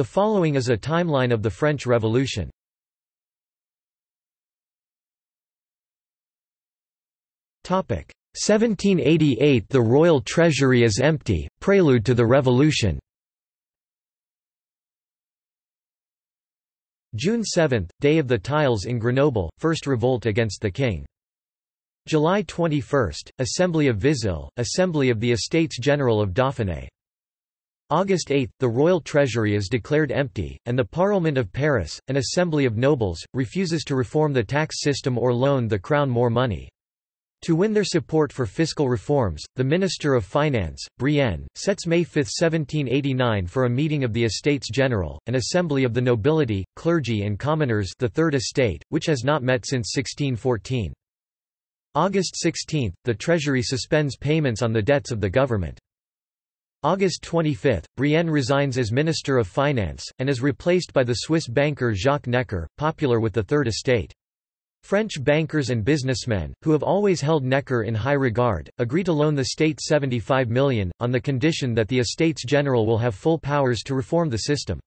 The following is a timeline of the French Revolution. Topic 1788 The royal treasury is empty, prelude to the revolution June 7, Day of the Tiles in Grenoble, first revolt against the king. July 21, Assembly of Vizille, Assembly of the Estates General of Dauphiné. August 8, the royal treasury is declared empty, and the Parlement of Paris, an assembly of nobles, refuses to reform the tax system or loan the crown more money. To win their support for fiscal reforms, the Minister of Finance, Brienne, sets May 5, 1789 for a meeting of the Estates General, an assembly of the nobility, clergy and commoners the Third Estate, which has not met since 1614. August 16, the Treasury suspends payments on the debts of the government. August 25, Brienne resigns as Minister of Finance, and is replaced by the Swiss banker Jacques Necker, popular with the Third Estate. French bankers and businessmen, who have always held Necker in high regard, agree to loan the state 75 million, on the condition that the Estates General will have full powers to reform the system.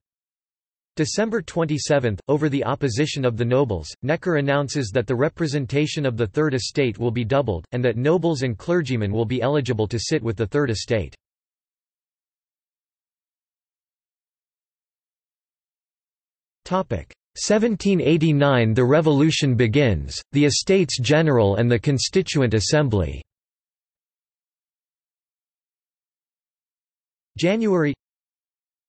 December 27, over the opposition of the nobles, Necker announces that the representation of the Third Estate will be doubled, and that nobles and clergymen will be eligible to sit with the Third Estate. 1789 The Revolution begins, the Estates General and the Constituent Assembly January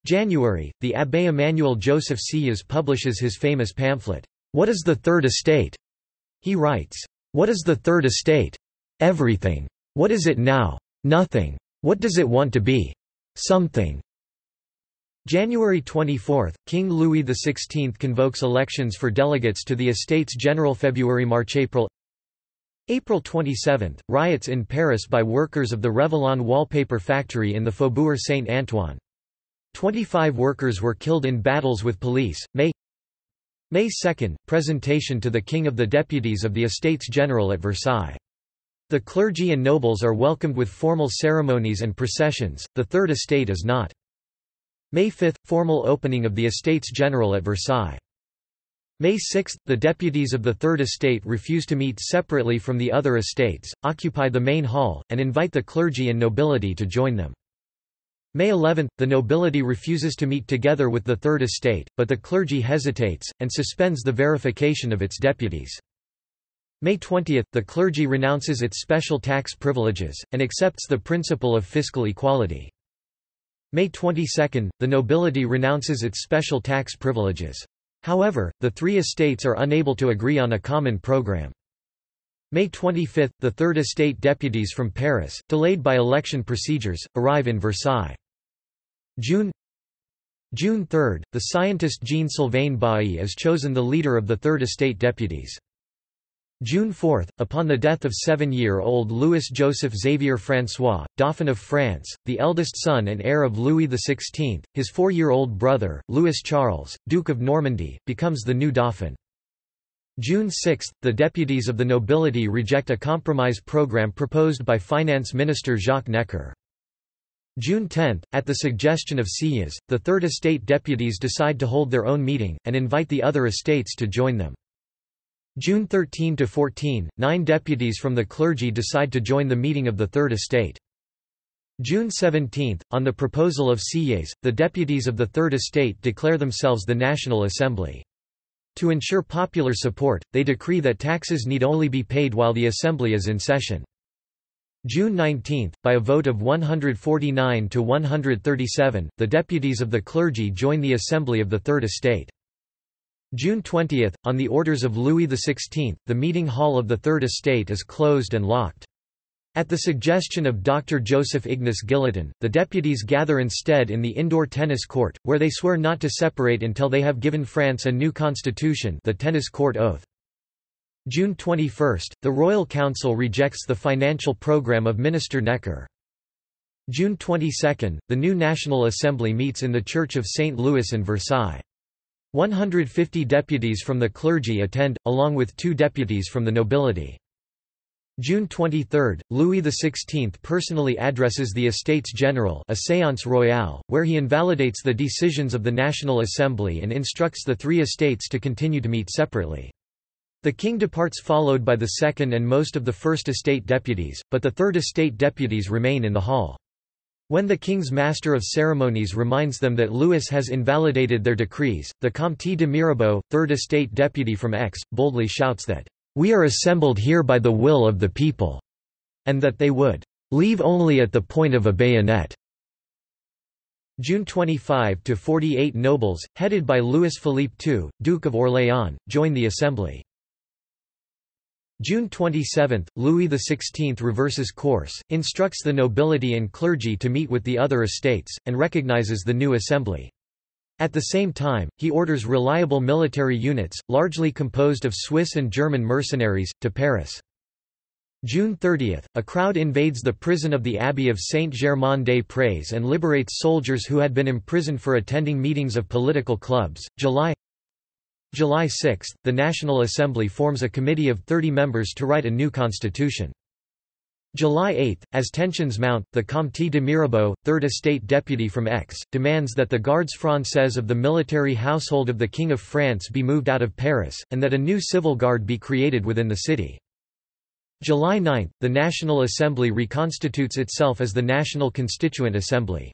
January, the Abbé Emmanuel Joseph Sieyès publishes his famous pamphlet, What is the Third Estate? He writes, What is the Third Estate? Everything. What is it now? Nothing. What does it want to be? Something. January 24, King Louis XVI convokes elections for delegates to the Estates General February–March–April April 27, riots in Paris by workers of the Réveillon wallpaper factory in the Faubourg Saint-Antoine. 25 workers were killed in battles with police. May May 2, presentation to the King of the Deputies of the Estates General at Versailles. The clergy and nobles are welcomed with formal ceremonies and processions, the Third Estate is not. May 5 – Formal opening of the Estates General at Versailles. May 6 – The deputies of the Third Estate refuse to meet separately from the other estates, occupy the main hall, and invite the clergy and nobility to join them. May 11 – The nobility refuses to meet together with the Third Estate, but the clergy hesitates, and suspends the verification of its deputies. May 20 – The clergy renounces its special tax privileges, and accepts the principle of fiscal equality. May 22, the nobility renounces its special tax privileges. However, the three estates are unable to agree on a common program. May 25, the Third Estate deputies from Paris, delayed by election procedures, arrive in Versailles. June June 3, the scientist Jean-Sylvain Bailly is chosen the leader of the Third Estate deputies. June 4, upon the death of seven-year-old Louis-Joseph Xavier François, Dauphin of France, the eldest son and heir of Louis XVI, his four-year-old brother, Louis Charles, Duke of Normandy, becomes the new Dauphin. June 6, the deputies of the nobility reject a compromise program proposed by Finance Minister Jacques Necker. June 10, at the suggestion of Sieyès, the Third Estate deputies decide to hold their own meeting, and invite the other estates to join them. June 13 to 14, nine deputies from the clergy decide to join the meeting of the Third Estate. June 17, on the proposal of Sieyès, the deputies of the Third Estate declare themselves the National Assembly. To ensure popular support, they decree that taxes need only be paid while the Assembly is in session. June 19, by a vote of 149 to 137, the deputies of the clergy join the Assembly of the Third Estate. June 20, on the orders of Louis XVI, the meeting hall of the Third Estate is closed and locked. At the suggestion of Dr. Joseph Ignace Guillotin, the deputies gather instead in the indoor tennis court, where they swear not to separate until they have given France a new constitution the tennis court oath. June 21, the Royal Council rejects the financial program of Minister Necker. June 22, the new National Assembly meets in the Church of St. Louis in Versailles. 150 deputies from the clergy attend, along with two deputies from the nobility. June 23, Louis XVI personally addresses the Estates General a séance royale, where he invalidates the decisions of the National Assembly and instructs the three estates to continue to meet separately. The king departs followed by the second and most of the first estate deputies, but the third estate deputies remain in the hall. When the king's master of ceremonies reminds them that Louis has invalidated their decrees, the Comte de Mirabeau, third estate deputy from Aix, boldly shouts that we are assembled here by the will of the people, and that they would leave only at the point of a bayonet. June 25 to 48 nobles, headed by Louis Philippe II, Duke of Orléans, join the assembly. June 27, Louis XVI reverses course, instructs the nobility and clergy to meet with the other estates, and recognizes the new assembly. At the same time, he orders reliable military units, largely composed of Swiss and German mercenaries, to Paris. June 30, a crowd invades the prison of the Abbey of Saint-Germain-des-Prés and liberates soldiers who had been imprisoned for attending meetings of political clubs. July July 6, the National Assembly forms a committee of 30 members to write a new constitution. July 8, as tensions mount, the Comte de Mirabeau, Third Estate deputy from Aix, demands that the Gardes Françaises of the military household of the King of France be moved out of Paris, and that a new civil guard be created within the city. July 9, the National Assembly reconstitutes itself as the National Constituent Assembly.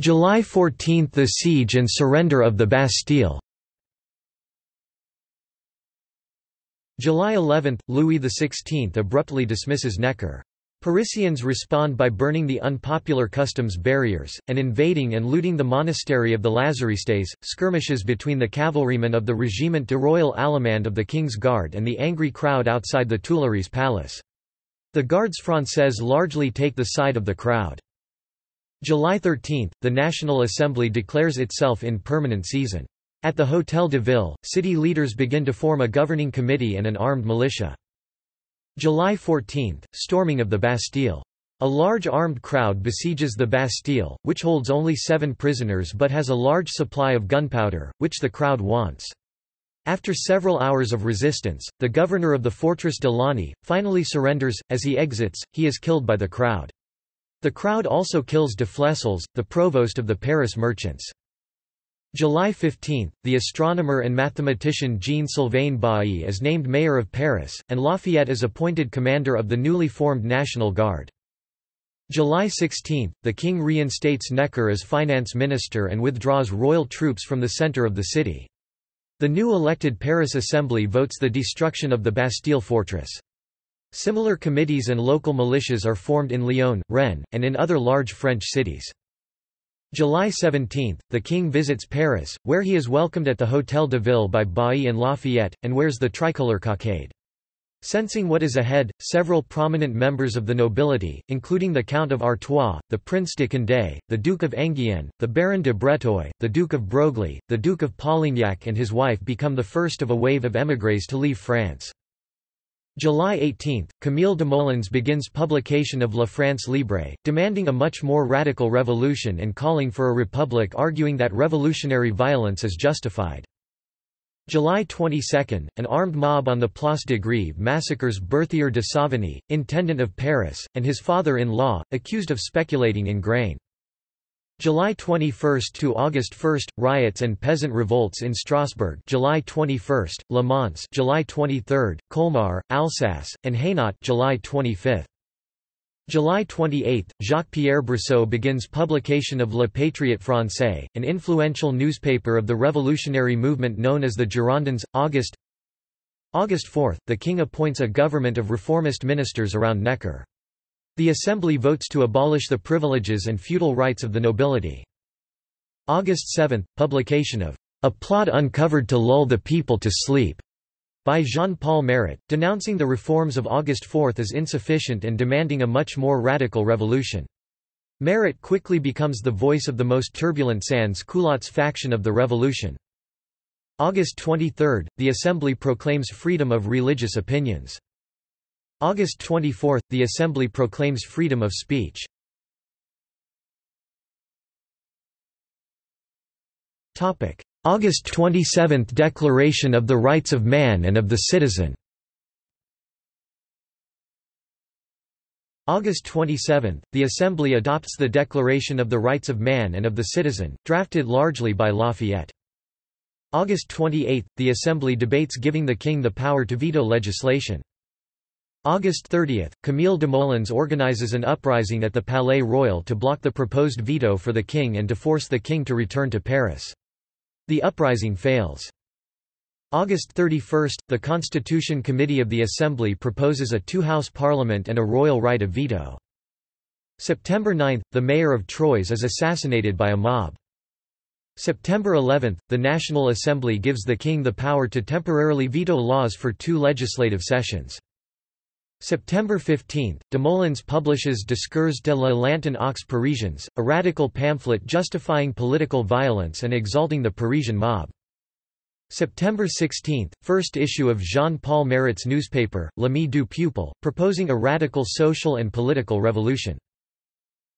July 14 – The siege and surrender of the Bastille July 11, Louis XVI abruptly dismisses Necker. Parisians respond by burning the unpopular customs barriers, and invading and looting the monastery of the Lazaristes, skirmishes between the cavalrymen of the Régiment de Royal Allemand of the King's Guard and the angry crowd outside the Tuileries Palace. The Gardes Françaises largely take the side of the crowd. July 13, the National Assembly declares itself in permanent season. At the Hôtel de Ville, city leaders begin to form a governing committee and an armed militia. July 14, storming of the Bastille. A large armed crowd besieges the Bastille, which holds only seven prisoners but has a large supply of gunpowder, which the crowd wants. After several hours of resistance, the governor of the fortress de Launay, finally surrenders, as he exits, he is killed by the crowd. The crowd also kills de Flesselles, the provost of the Paris merchants. July 15, the astronomer and mathematician Jean-Sylvain Bailly is named mayor of Paris, and Lafayette is appointed commander of the newly formed National Guard. July 16, the king reinstates Necker as finance minister and withdraws royal troops from the centre of the city. The new elected Paris Assembly votes the destruction of the Bastille fortress. Similar committees and local militias are formed in Lyon, Rennes, and in other large French cities. July 17, the king visits Paris, where he is welcomed at the Hôtel de Ville by Bailly and Lafayette, and wears the tricolour cockade. Sensing what is ahead, several prominent members of the nobility, including the Count of Artois, the Prince de Condé, the Duke of Enghien, the Baron de Breteuil, the Duke of Broglie, the Duke of Polignac and his wife become the first of a wave of émigrés to leave France. July 18, Camille Desmoulins begins publication of La France Libre, demanding a much more radical revolution and calling for a republic arguing that revolutionary violence is justified. July 22, an armed mob on the Place de Grève massacres Berthier de Savigny, intendant of Paris, and his father-in-law, accused of speculating in grain. July 21 to August 1, riots and peasant revolts in Strasbourg. July 21, Le Mans. July 23, Colmar, Alsace, and Hainaut. July 25. July 28, Jacques-Pierre Brissot begins publication of Le Patriote Français, an influential newspaper of the revolutionary movement known as the Girondins. August August 4, the king appoints a government of reformist ministers around Necker. The assembly votes to abolish the privileges and feudal rights of the nobility. August 7, publication of A Plot Uncovered to Lull the People to Sleep by Jean-Paul Marat, denouncing the reforms of August 4 as insufficient and demanding a much more radical revolution. Marat quickly becomes the voice of the most turbulent sans-culottes faction of the revolution. August 23, the Assembly proclaims freedom of religious opinions. August 24, the Assembly proclaims freedom of speech. August 27 – Declaration of the Rights of Man and of the Citizen August 27, the Assembly adopts the Declaration of the Rights of Man and of the Citizen, drafted largely by Lafayette. August 28, the Assembly debates giving the King the power to veto legislation. August 30, Camille Desmoulins organizes an uprising at the Palais Royal to block the proposed veto for the King and to force the King to return to Paris. The uprising fails. August 31, the Constitution Committee of the Assembly proposes a two-house parliament and a royal right of veto. September 9, the mayor of Troyes is assassinated by a mob. September 11, the National Assembly gives the king the power to temporarily veto laws for two legislative sessions. September 15, Desmoulins publishes Discours de la Lanterne aux Parisiens, a radical pamphlet justifying political violence and exalting the Parisian mob. September 16, first issue of Jean-Paul Marat's newspaper, L'Ami du Peuple, proposing a radical social and political revolution.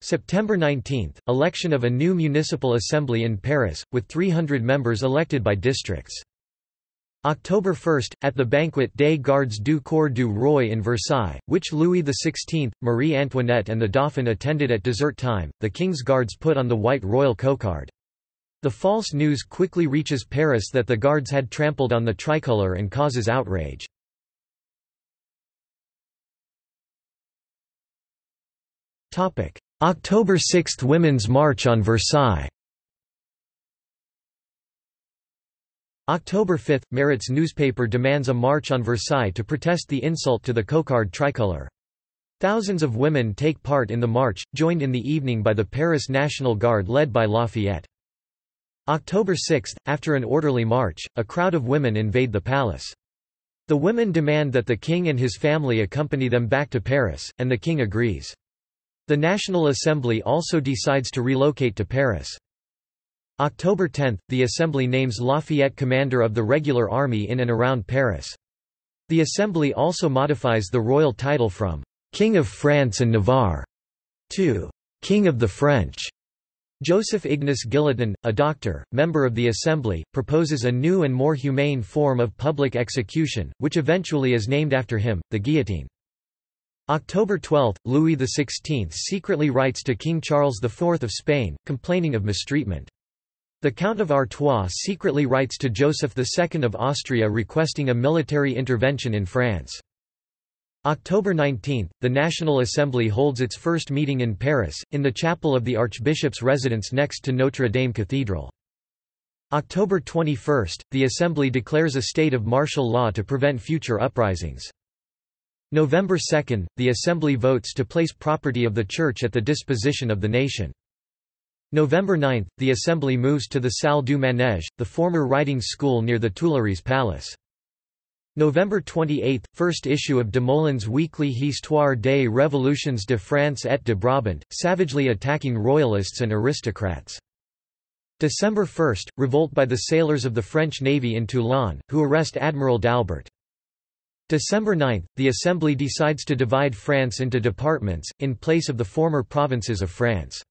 September 19, election of a new municipal assembly in Paris, with 300 members elected by districts. October 1, at the banquet des Gardes du Corps du Roi in Versailles, which Louis XVI, Marie Antoinette and the Dauphin attended at dessert time, the King's Guards put on the white royal cocarde. The false news quickly reaches Paris that the guards had trampled on the tricolour and causes outrage. October 6 – Women's March on Versailles October 5 – Marat's newspaper demands a march on Versailles to protest the insult to the cocarde tricolour. Thousands of women take part in the march, joined in the evening by the Paris National Guard led by Lafayette. October 6, after an orderly march, a crowd of women invade the palace. The women demand that the king and his family accompany them back to Paris, and the king agrees. The National Assembly also decides to relocate to Paris. October 10, the Assembly names Lafayette commander of the regular army in and around Paris. The Assembly also modifies the royal title from «King of France and Navarre» to «King of the French». Joseph Ignace Guillotin, a doctor, member of the Assembly, proposes a new and more humane form of public execution, which eventually is named after him, the guillotine. October 12, Louis XVI secretly writes to King Charles IV of Spain, complaining of mistreatment. The Count of Artois secretly writes to Joseph II of Austria requesting a military intervention in France. October 19, the National Assembly holds its first meeting in Paris, in the chapel of the Archbishop's residence next to Notre Dame Cathedral. October 21, the Assembly declares a state of martial law to prevent future uprisings. November 2, the Assembly votes to place property of the Church at the disposition of the nation. November 9, the Assembly moves to the Salle du Manège, the former riding school near the Tuileries Palace. November 28, first issue of Desmoulins' weekly Histoire des Révolutions de France et de Brabant, savagely attacking royalists and aristocrats. December 1, revolt by the sailors of the French Navy in Toulon, who arrest Admiral d'Albert. December 9, the Assembly decides to divide France into departments, in place of the former provinces of France.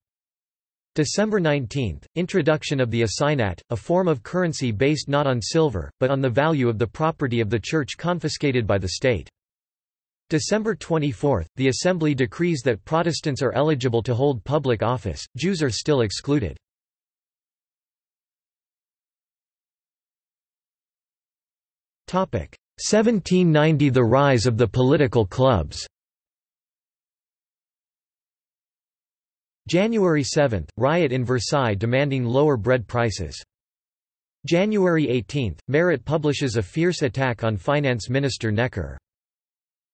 December 19, introduction of the assignat, a form of currency based not on silver, but on the value of the property of the church confiscated by the state. December 24, the Assembly decrees that Protestants are eligible to hold public office, Jews are still excluded. Topic 1790 The rise of the political clubs January 7, riot in Versailles demanding lower bread prices. January 18, Marat publishes a fierce attack on Finance Minister Necker.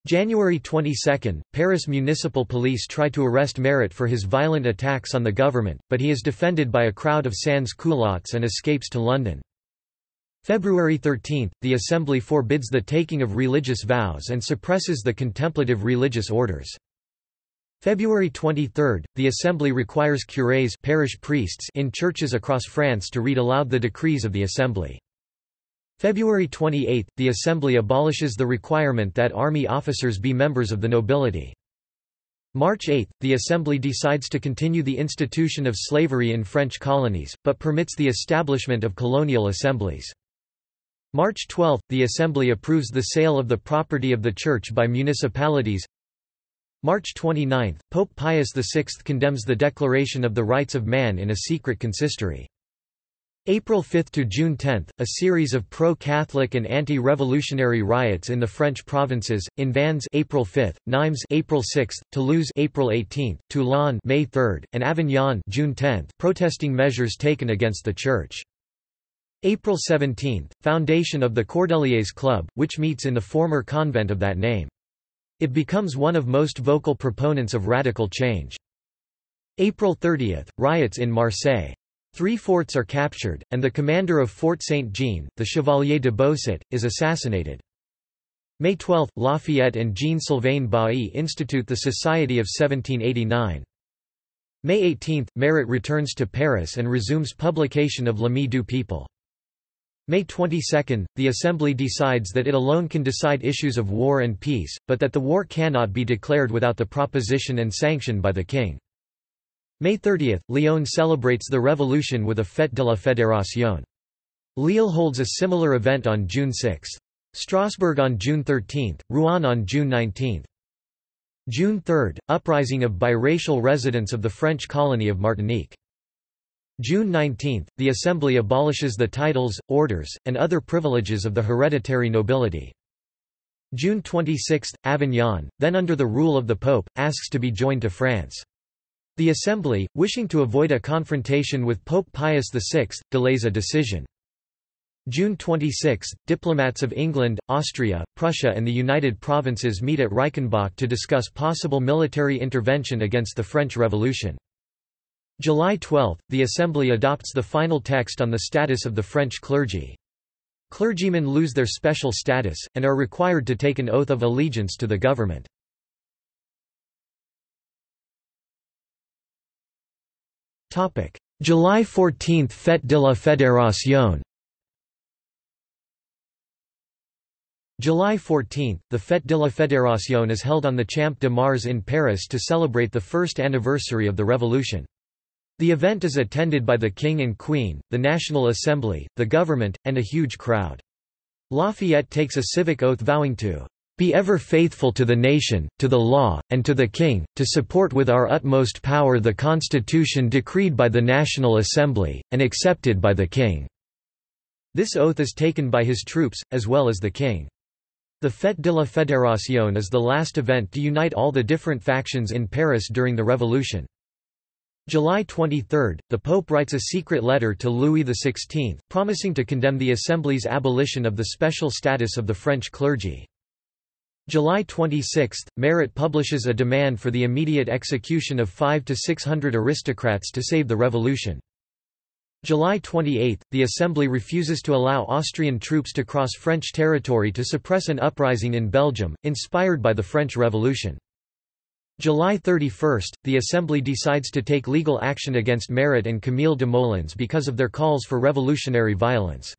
January 22, Paris municipal police try to arrest Marat for his violent attacks on the government, but he is defended by a crowd of sans-culottes and escapes to London. February 13, the Assembly forbids the taking of religious vows and suppresses the contemplative religious orders. February 23, the Assembly requires curés parish priests in churches across France to read aloud the decrees of the Assembly. February 28, the Assembly abolishes the requirement that army officers be members of the nobility. March 8, the Assembly decides to continue the institution of slavery in French colonies, but permits the establishment of colonial assemblies. March 12, the Assembly approves the sale of the property of the Church by municipalities. March 29, Pope Pius VI condemns the Declaration of the Rights of Man in a secret consistory. April 5 to June 10, a series of pro-Catholic and anti-revolutionary riots in the French provinces, in Vannes April 5, Nimes April 6, Toulouse April 18, Toulon May 3, and Avignon June 10, protesting measures taken against the church. April 17, foundation of the Cordeliers Club, which meets in the former convent of that name. It becomes one of most vocal proponents of radical change. April 30, riots in Marseille. Three forts are captured, and the commander of Fort Saint-Jean, the Chevalier de Beausset, is assassinated. May 12, Lafayette and Jean-Sylvain Bailly institute the Society of 1789. May 18, Marat returns to Paris and resumes publication of L'Ami du Peuple. May 22, the Assembly decides that it alone can decide issues of war and peace, but that the war cannot be declared without the proposition and sanction by the king. May 30, Lyon celebrates the revolution with a Fête de la Fédération. Lille holds a similar event on June 6. Strasbourg on June 13, Rouen on June 19. June 3, uprising of biracial residents of the French colony of Martinique. June 19, the Assembly abolishes the titles, orders, and other privileges of the hereditary nobility. June 26, Avignon, then under the rule of the Pope, asks to be joined to France. The Assembly, wishing to avoid a confrontation with Pope Pius VI, delays a decision. June 26, diplomats of England, Austria, Prussia and the United Provinces meet at Reichenbach to discuss possible military intervention against the French Revolution. July 12, the Assembly adopts the final text on the status of the French clergy. Clergymen lose their special status, and are required to take an oath of allegiance to the government. July 14 – Fête de la Fédération July 14, the Fête de la Fédération is held on the Champ de Mars in Paris to celebrate the first anniversary of the revolution. The event is attended by the King and Queen, the National Assembly, the government, and a huge crowd. Lafayette takes a civic oath vowing to be ever faithful to the nation, to the law, and to the King, to support with our utmost power the Constitution decreed by the National Assembly, and accepted by the King." This oath is taken by his troops, as well as the King. The Fête de la Fédération is the last event to unite all the different factions in Paris during the Revolution. July 23, the Pope writes a secret letter to Louis XVI, promising to condemn the Assembly's abolition of the special status of the French clergy. July 26, Marat publishes a demand for the immediate execution of 5 to 600 aristocrats to save the revolution. July 28, the Assembly refuses to allow Austrian troops to cross French territory to suppress an uprising in Belgium, inspired by the French Revolution. July 31, the Assembly decides to take legal action against Marat and Camille Desmoulins because of their calls for revolutionary violence.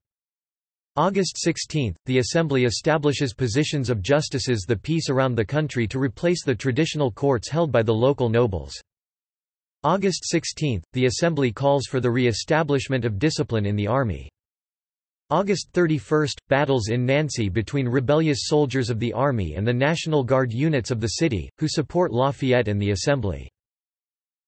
August 16, the Assembly establishes positions of justices the peace around the country to replace the traditional courts held by the local nobles. August 16, the Assembly calls for the re-establishment of discipline in the army. August 31, battles in Nancy between rebellious soldiers of the army and the National Guard units of the city, who support Lafayette and the Assembly.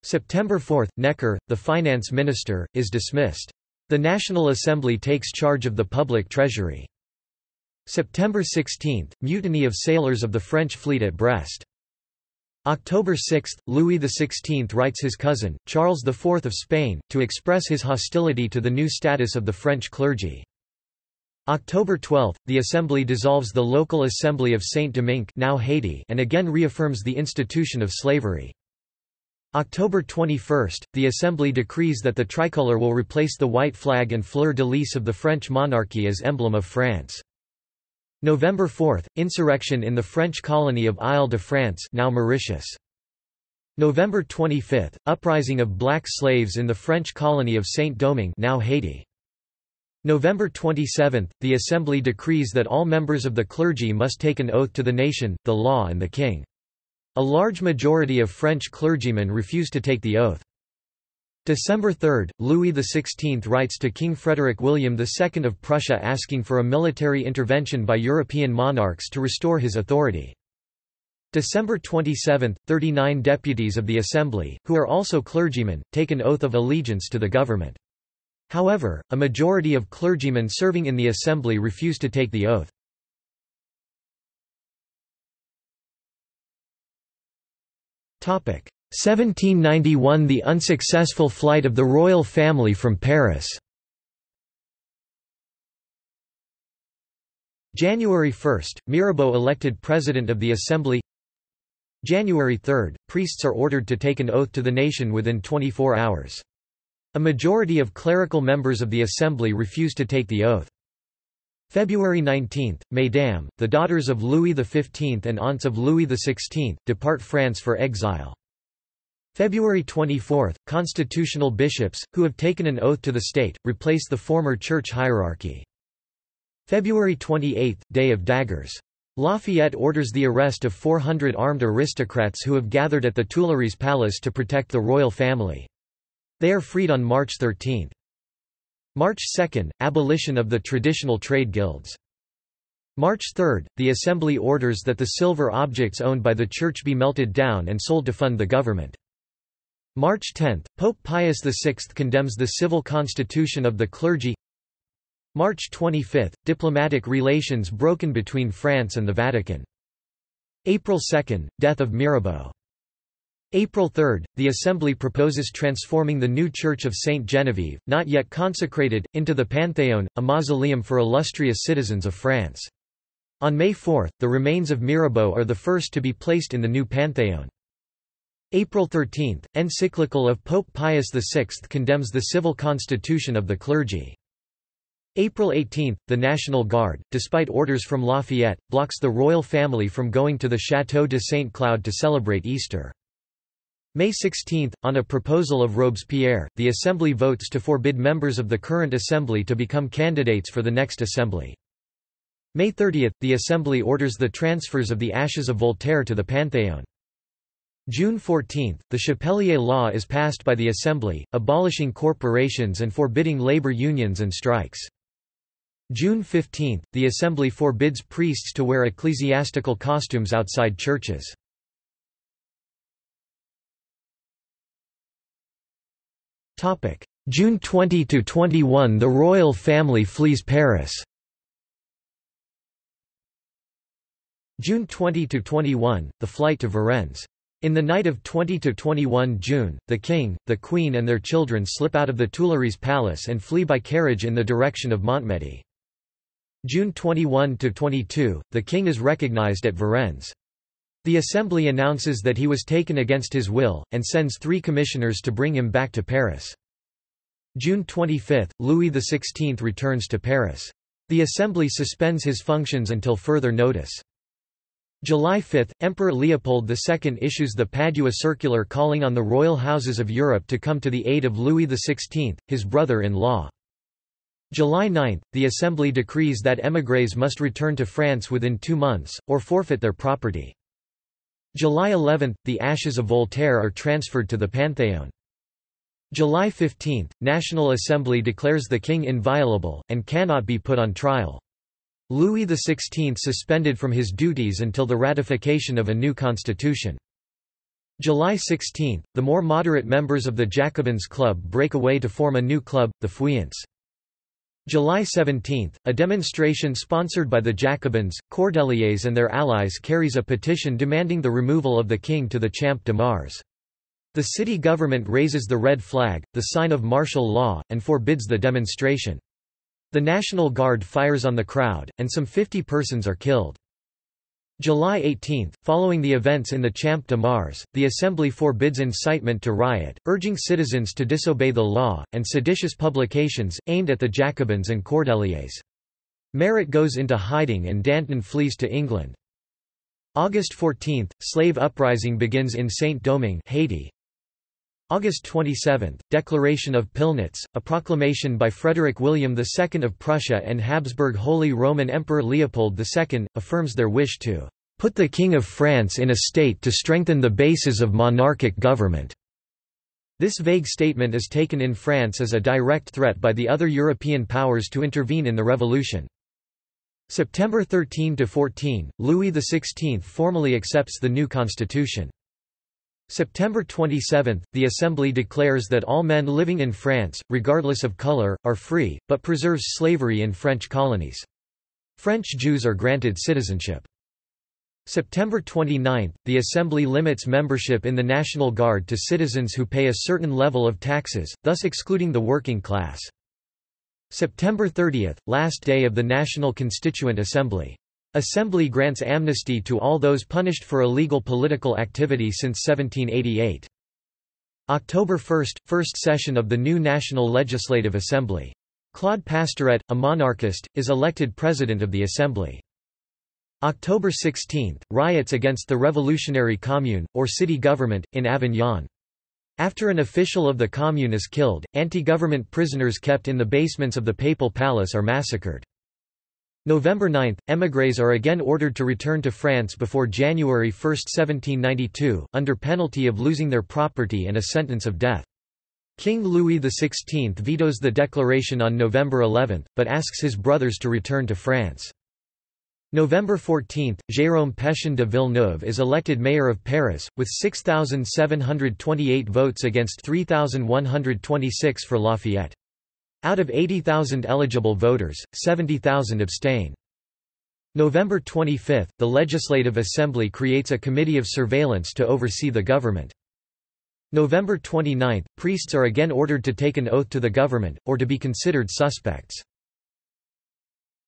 September 4, Necker, the finance minister, is dismissed. The National Assembly takes charge of the public treasury. September 16 – Mutiny of sailors of the French fleet at Brest. October 6 – Louis XVI writes his cousin, Charles IV of Spain, to express his hostility to the new status of the French clergy. October 12 – The Assembly dissolves the local assembly of Saint-Domingue now Haiti and again reaffirms the institution of slavery. October 21, the Assembly decrees that the tricolour will replace the white flag and fleur-de-lis of the French monarchy as emblem of France. November 4, insurrection in the French colony of Isle-de-France now Mauritius. November 25, uprising of black slaves in the French colony of Saint-Domingue now Haiti. November 27, the Assembly decrees that all members of the clergy must take an oath to the nation, the law and the king. A large majority of French clergymen refuse to take the oath. December 3, Louis XVI writes to King Frederick William II of Prussia asking for a military intervention by European monarchs to restore his authority. December 27, 39 deputies of the Assembly, who are also clergymen, take an oath of allegiance to the government. However, a majority of clergymen serving in the Assembly refused to take the oath. Topic 1791 – The unsuccessful flight of the royal family from Paris January 1 – Mirabeau elected President of the Assembly January 3 – Priests are ordered to take an oath to the nation within 24 hours. A majority of clerical members of the Assembly refuse to take the oath. February 19, Mesdames, the daughters of Louis XV and aunts of Louis XVI, depart France for exile. February 24, constitutional bishops, who have taken an oath to the state, replace the former church hierarchy. February 28, Day of Daggers. Lafayette orders the arrest of 400 armed aristocrats who have gathered at the Tuileries Palace to protect the royal family. They are freed on March 13. March 2 – Abolition of the traditional trade guilds. March 3 – The Assembly orders that the silver objects owned by the Church be melted down and sold to fund the government. March 10 – Pope Pius VI condemns the civil constitution of the clergy March 25 – Diplomatic relations broken between France and the Vatican. April 2 – Death of Mirabeau April 3, the Assembly proposes transforming the new Church of Saint Genevieve, not yet consecrated, into the Panthéon, a mausoleum for illustrious citizens of France. On May 4, the remains of Mirabeau are the first to be placed in the new Panthéon. April 13, encyclical of Pope Pius VI condemns the civil constitution of the clergy. April 18, the National Guard, despite orders from Lafayette, blocks the royal family from going to the Château de Saint Cloud to celebrate Easter. May 16, on a proposal of Robespierre, the Assembly votes to forbid members of the current Assembly to become candidates for the next Assembly. May 30, the Assembly orders the transfers of the ashes of Voltaire to the Panthéon. June 14, the Chapelier Law is passed by the Assembly, abolishing corporations and forbidding labor unions and strikes. June 15, the Assembly forbids priests to wear ecclesiastical costumes outside churches. June 20–21 The royal family flees Paris June 20–21, the flight to Varennes. In the night of 20–21 June, the king, the queen and their children slip out of the Tuileries Palace and flee by carriage in the direction of Montmedy. June 21–22, the king is recognized at Varennes. The Assembly announces that he was taken against his will, and sends three commissioners to bring him back to Paris. June 25, Louis XVI returns to Paris. The Assembly suspends his functions until further notice. July 5, Emperor Leopold II issues the Padua Circular calling on the royal houses of Europe to come to the aid of Louis XVI, his brother-in-law. July 9, the Assembly decrees that émigrés must return to France within two months, or forfeit their property. July 11, the ashes of Voltaire are transferred to the Panthéon. July 15, National Assembly declares the king inviolable, and cannot be put on trial. Louis XVI suspended from his duties until the ratification of a new constitution. July 16, the more moderate members of the Jacobins Club break away to form a new club, the Feuillants. July 17, a demonstration sponsored by the Jacobins, Cordeliers and their allies carries a petition demanding the removal of the king to the Champ de Mars. The city government raises the red flag, the sign of martial law, and forbids the demonstration. The National Guard fires on the crowd, and some 50 persons are killed. July 18, following the events in the Champ de Mars, the Assembly forbids incitement to riot, urging citizens to disobey the law, and seditious publications, aimed at the Jacobins and Cordeliers. Marat goes into hiding and Danton flees to England. August 14, slave uprising begins in Saint-Domingue Haiti. August 27, Declaration of Pillnitz, a proclamation by Frederick William II of Prussia and Habsburg Holy Roman Emperor Leopold II, affirms their wish to "...put the King of France in a state to strengthen the bases of monarchic government." This vague statement is taken in France as a direct threat by the other European powers to intervene in the revolution. September 13–14, Louis XVI formally accepts the new constitution. September 27, the Assembly declares that all men living in France, regardless of color, are free, but preserves slavery in French colonies. French Jews are granted citizenship. September 29, the Assembly limits membership in the National Guard to citizens who pay a certain level of taxes, thus excluding the working class. September 30, last day of the National Constituent Assembly. Assembly grants amnesty to all those punished for illegal political activity since 1788. October 1, first session of the new National Legislative Assembly. Claude Pastoret, a monarchist, is elected President of the Assembly. October 16, riots against the Revolutionary Commune, or city government, in Avignon. After an official of the Commune is killed, anti-government prisoners kept in the basements of the Papal Palace are massacred. November 9, émigrés are again ordered to return to France before January 1, 1792, under penalty of losing their property and a sentence of death. King Louis XVI vetoes the declaration on November 11, but asks his brothers to return to France. November 14, Jérôme Pétion de Villeneuve is elected mayor of Paris, with 6,728 votes against 3,126 for Lafayette. Out of 80,000 eligible voters, 70,000 abstain. November 25, the Legislative Assembly creates a committee of surveillance to oversee the government. November 29, priests are again ordered to take an oath to the government, or to be considered suspects.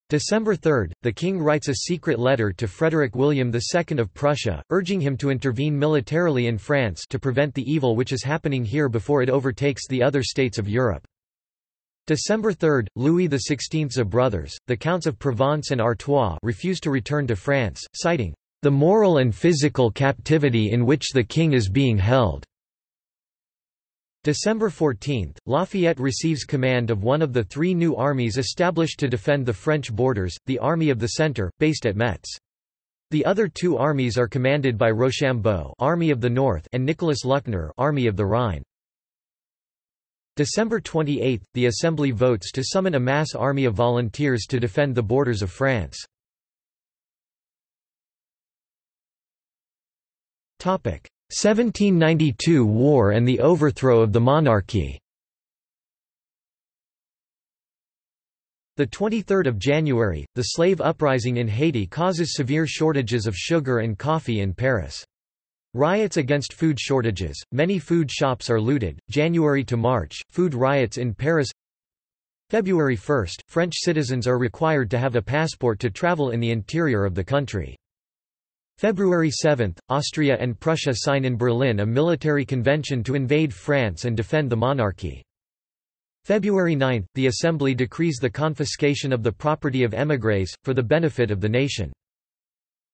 December 3, the king writes a secret letter to Frederick William II of Prussia, urging him to intervene militarily in France to prevent the evil which is happening here before it overtakes the other states of Europe. December 3, Louis XVI's brothers, the Counts of Provence and Artois refuse to return to France, citing, "...the moral and physical captivity in which the king is being held." December 14, Lafayette receives command of one of the three new armies established to defend the French borders, the Army of the Centre, based at Metz. The other two armies are commanded by Rochambeau Army of the North and Nicolas Luckner Army of the Rhine. December 28, the Assembly votes to summon a mass army of volunteers to defend the borders of France. Topic: 1792 War and the overthrow of the monarchy The 23rd of January, the slave uprising in Haiti causes severe shortages of sugar and coffee in Paris. Riots against food shortages, many food shops are looted. January to March, food riots in Paris. February 1, French citizens are required to have a passport to travel in the interior of the country. February 7, Austria and Prussia sign in Berlin a military convention to invade France and defend the monarchy. February 9, the Assembly decrees the confiscation of the property of émigrés, for the benefit of the nation.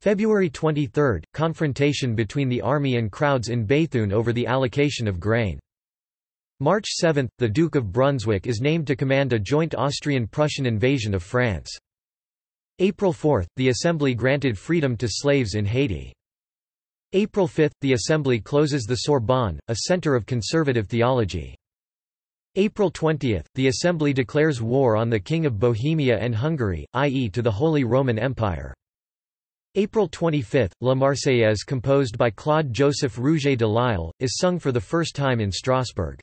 February 23, confrontation between the army and crowds in Béthune over the allocation of grain. March 7, the Duke of Brunswick is named to command a joint Austrian-Prussian invasion of France. April 4, the Assembly granted freedom to slaves in Haiti. April 5, the Assembly closes the Sorbonne, a center of conservative theology. April 20, the Assembly declares war on the King of Bohemia and Hungary, i.e. to the Holy Roman Empire. April 25, La Marseillaise composed by Claude-Joseph Rouget de Lisle, is sung for the first time in Strasbourg.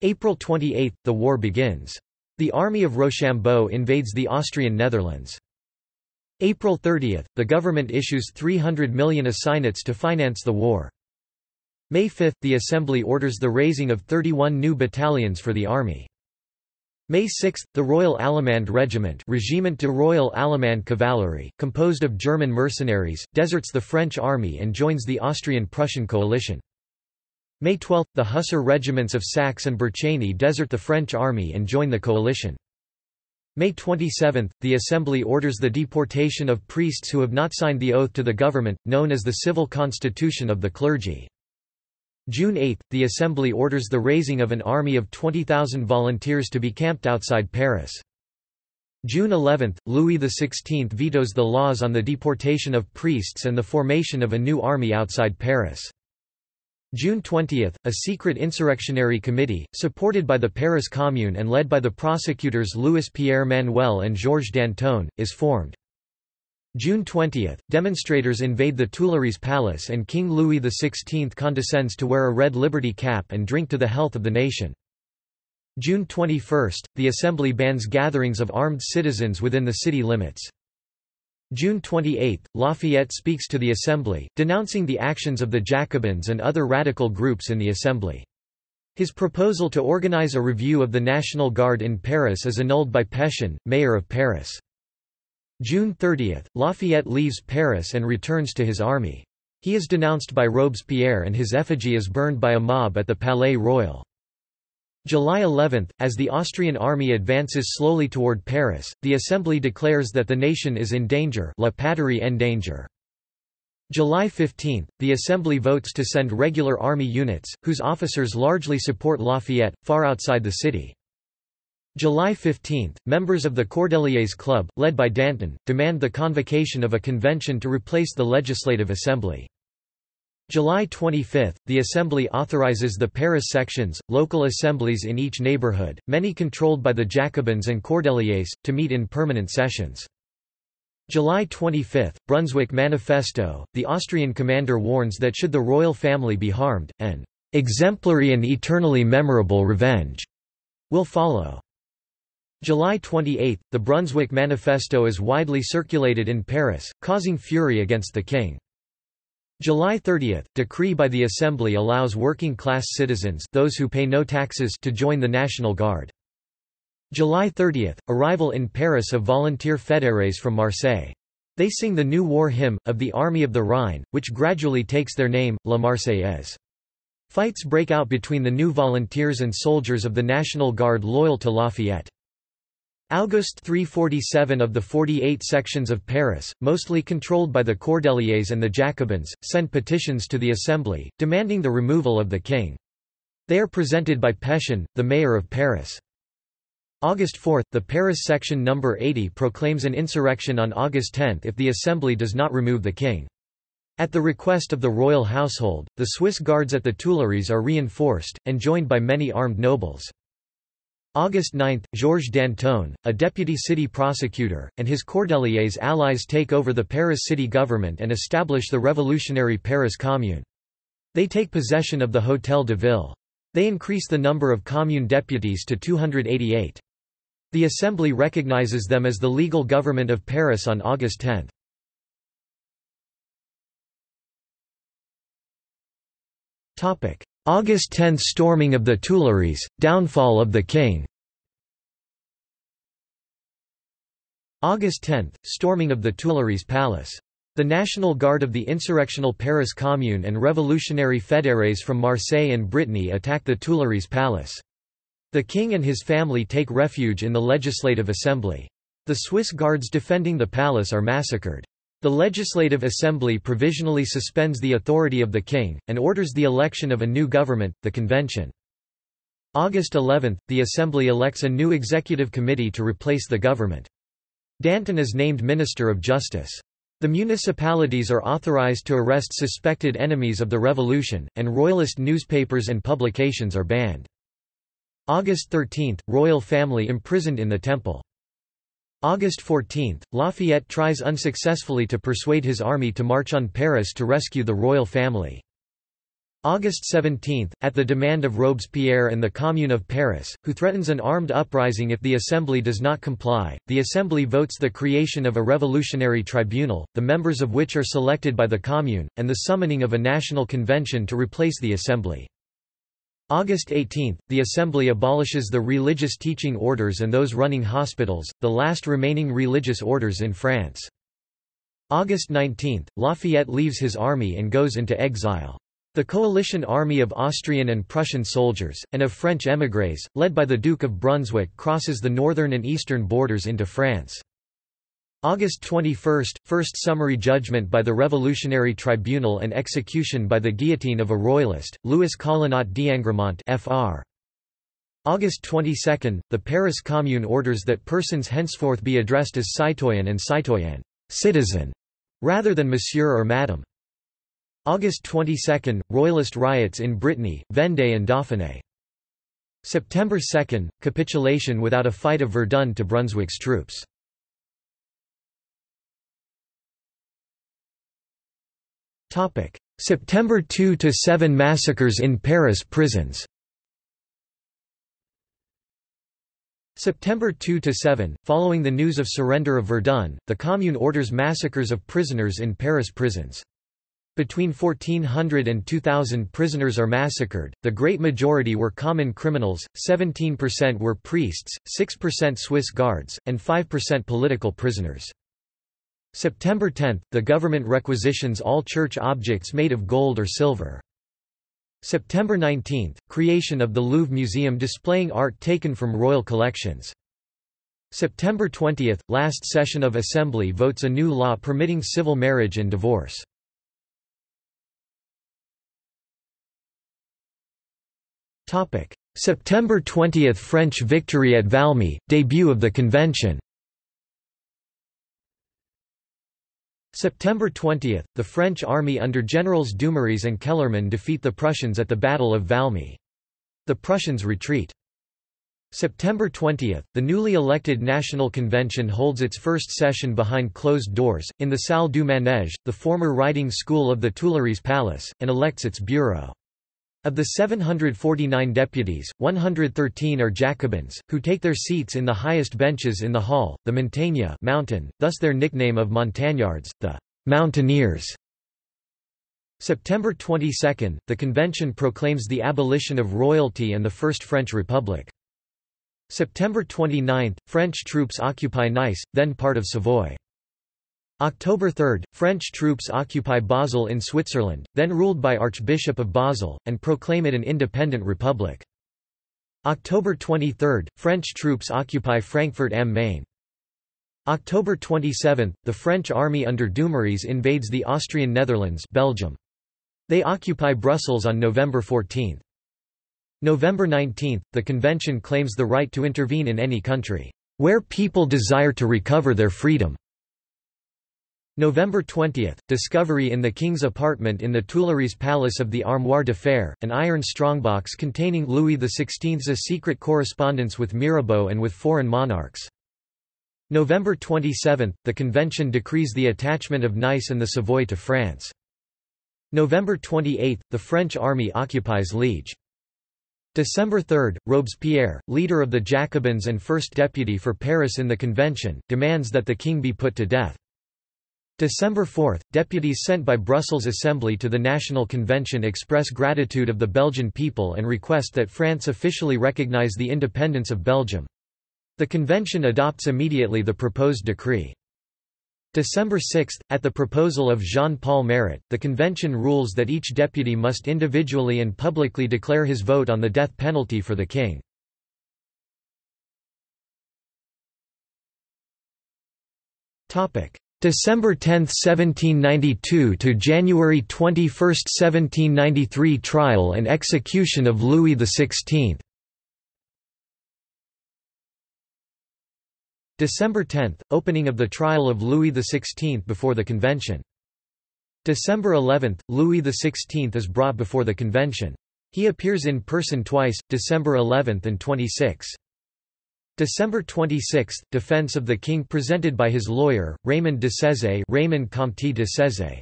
April 28, the war begins. The army of Rochambeau invades the Austrian Netherlands. April 30, the government issues 300 million assignats to finance the war. May 5, the Assembly orders the raising of 31 new battalions for the army. May 6, the Royal Allemand Regiment Regiment de Royal Allemand Cavalerie, composed of German mercenaries, deserts the French army and joins the Austrian-Prussian coalition. May 12, the Hussar regiments of Saxe and Bercheny desert the French army and join the coalition. May 27, the Assembly orders the deportation of priests who have not signed the oath to the government, known as the Civil Constitution of the Clergy. June 8, the Assembly orders the raising of an army of 20,000 volunteers to be camped outside Paris. June 11, Louis XVI vetoes the laws on the deportation of priests and the formation of a new army outside Paris. June 20, a secret insurrectionary committee, supported by the Paris Commune and led by the prosecutors Louis Pierre Manuel and Georges Danton, is formed. June 20, demonstrators invade the Tuileries Palace and King Louis XVI condescends to wear a red liberty cap and drink to the health of the nation. June 21, the Assembly bans gatherings of armed citizens within the city limits. June 28, Lafayette speaks to the Assembly, denouncing the actions of the Jacobins and other radical groups in the Assembly. His proposal to organize a review of the National Guard in Paris is annulled by Pétion, mayor of Paris. June 30, Lafayette leaves Paris and returns to his army. He is denounced by Robespierre and his effigy is burned by a mob at the Palais Royal. July 11, as the Austrian army advances slowly toward Paris, the Assembly declares that the nation is in danger La patrie en danger. July 15, the Assembly votes to send regular army units, whose officers largely support Lafayette, far outside the city. July 15, members of the Cordeliers Club, led by Danton, demand the convocation of a convention to replace the Legislative Assembly. July 25, the Assembly authorizes the Paris sections, local assemblies in each neighborhood, many controlled by the Jacobins and Cordeliers, to meet in permanent sessions. July 25, Brunswick Manifesto, the Austrian commander warns that should the royal family be harmed, an exemplary and eternally memorable revenge will follow. July 28, the Brunswick Manifesto is widely circulated in Paris, causing fury against the king. July 30, decree by the Assembly allows working-class citizens those who pay no taxes to join the National Guard. July 30, arrival in Paris of volunteer fédérés from Marseille. They sing the new war hymn, of the Army of the Rhine, which gradually takes their name, La Marseillaise. Fights break out between the new volunteers and soldiers of the National Guard loyal to Lafayette. August 347 of the 48 sections of Paris, mostly controlled by the Cordeliers and the Jacobins, sent petitions to the Assembly, demanding the removal of the king. They are presented by Pétion, the mayor of Paris. August 4, the Paris section No. 80 proclaims an insurrection on August 10 if the Assembly does not remove the king. At the request of the royal household, the Swiss guards at the Tuileries are reinforced, and joined by many armed nobles. August 9, Georges Danton, a deputy city prosecutor, and his Cordeliers allies take over the Paris city government and establish the revolutionary Paris Commune. They take possession of the Hôtel de Ville. They increase the number of commune deputies to 288. The Assembly recognizes them as the legal government of Paris on August 10. August 10 storming of the Tuileries, downfall of the king August 10 storming of the Tuileries Palace. The National Guard of the insurrectional Paris Commune and revolutionary fédérés from Marseille and Brittany attack the Tuileries Palace. The king and his family take refuge in the Legislative Assembly. The Swiss guards defending the palace are massacred. The Legislative Assembly provisionally suspends the authority of the king, and orders the election of a new government, the Convention. August 11, the Assembly elects a new executive committee to replace the government. Danton is named Minister of Justice. The municipalities are authorized to arrest suspected enemies of the revolution, and royalist newspapers and publications are banned. August 13, royal family imprisoned in the Temple. August 14, Lafayette tries unsuccessfully to persuade his army to march on Paris to rescue the royal family. August 17, at the demand of Robespierre and the Commune of Paris, who threatens an armed uprising if the Assembly does not comply, the Assembly votes the creation of a revolutionary tribunal, the members of which are selected by the Commune, and the summoning of a national convention to replace the Assembly. August 18, the Assembly abolishes the religious teaching orders and those running hospitals, the last remaining religious orders in France. August 19, Lafayette leaves his army and goes into exile. The coalition army of Austrian and Prussian soldiers, and of French émigrés, led by the Duke of Brunswick crosses the northern and eastern borders into France. August 21 – First summary judgment by the Revolutionary Tribunal and execution by the guillotine of a royalist, Louis Collenot d'Angremont fr. August 22, the Paris Commune orders that persons henceforth be addressed as citoyen and citoyenne citizen", rather than monsieur or madame. August 22, Royalist riots in Brittany, Vendée and Dauphiné. September 2, capitulation without a fight of Verdun to Brunswick's troops. September 2–7 massacres in Paris prisons September 2–7, following the news of surrender of Verdun, the Commune orders massacres of prisoners in Paris prisons. Between 1400 and 2000 prisoners are massacred, the great majority were common criminals, 17% were priests, 6% Swiss guards, and 5% political prisoners. September 10, the government requisitions all church objects made of gold or silver. September 19, creation of the Louvre Museum displaying art taken from royal collections. September 20, last session of Assembly votes a new law permitting civil marriage and divorce. September 20 – French victory at Valmy, debut of the convention September 20, the French army under Generals Dumouriez and Kellermann defeat the Prussians at the Battle of Valmy. The Prussians retreat. September 20, the newly elected National Convention holds its first session behind closed doors, in the Salle du Manège, the former riding school of the Tuileries Palace, and elects its bureau. Of the 749 deputies, 113 are Jacobins, who take their seats in the highest benches in the hall, the Montagne mountain, thus their nickname of Montagnards, the Mountaineers. September 22, the convention proclaims the abolition of royalty and the First French Republic. September 29, French troops occupy Nice, then part of Savoy. October 3, French troops occupy Basel in Switzerland, then ruled by Archbishop of Basel, and proclaim it an independent republic. October 23, French troops occupy Frankfurt am Main. October 27, the French army under Dumouriez invades the Austrian Netherlands Belgium. They occupy Brussels on November 14. November 19, the convention claims the right to intervene in any country, "...where people desire to recover their freedom." November 20, discovery in the king's apartment in the Tuileries Palace of the Armoire de Fer, an iron strongbox containing Louis XVI's secret correspondence with Mirabeau and with foreign monarchs. November 27, the convention decrees the attachment of Nice and the Savoy to France. November 28, the French army occupies Liege. December 3, Robespierre, leader of the Jacobins and first deputy for Paris in the convention, demands that the king be put to death. December 4, deputies sent by Brussels Assembly to the National Convention express gratitude of the Belgian people and request that France officially recognize the independence of Belgium. The convention adopts immediately the proposed decree. December 6, at the proposal of Jean-Paul Marat, the convention rules that each deputy must individually and publicly declare his vote on the death penalty for the king. Topic: December 10, 1792 to January 21, 1793 Trial and execution of Louis XVI December 10, opening of the trial of Louis XVI before the convention. December 11, Louis XVI is brought before the convention. He appears in person twice, December 11 and 26. December 26, defense of the king presented by his lawyer, Raymond de Sèze Raymond Comte de Sèze.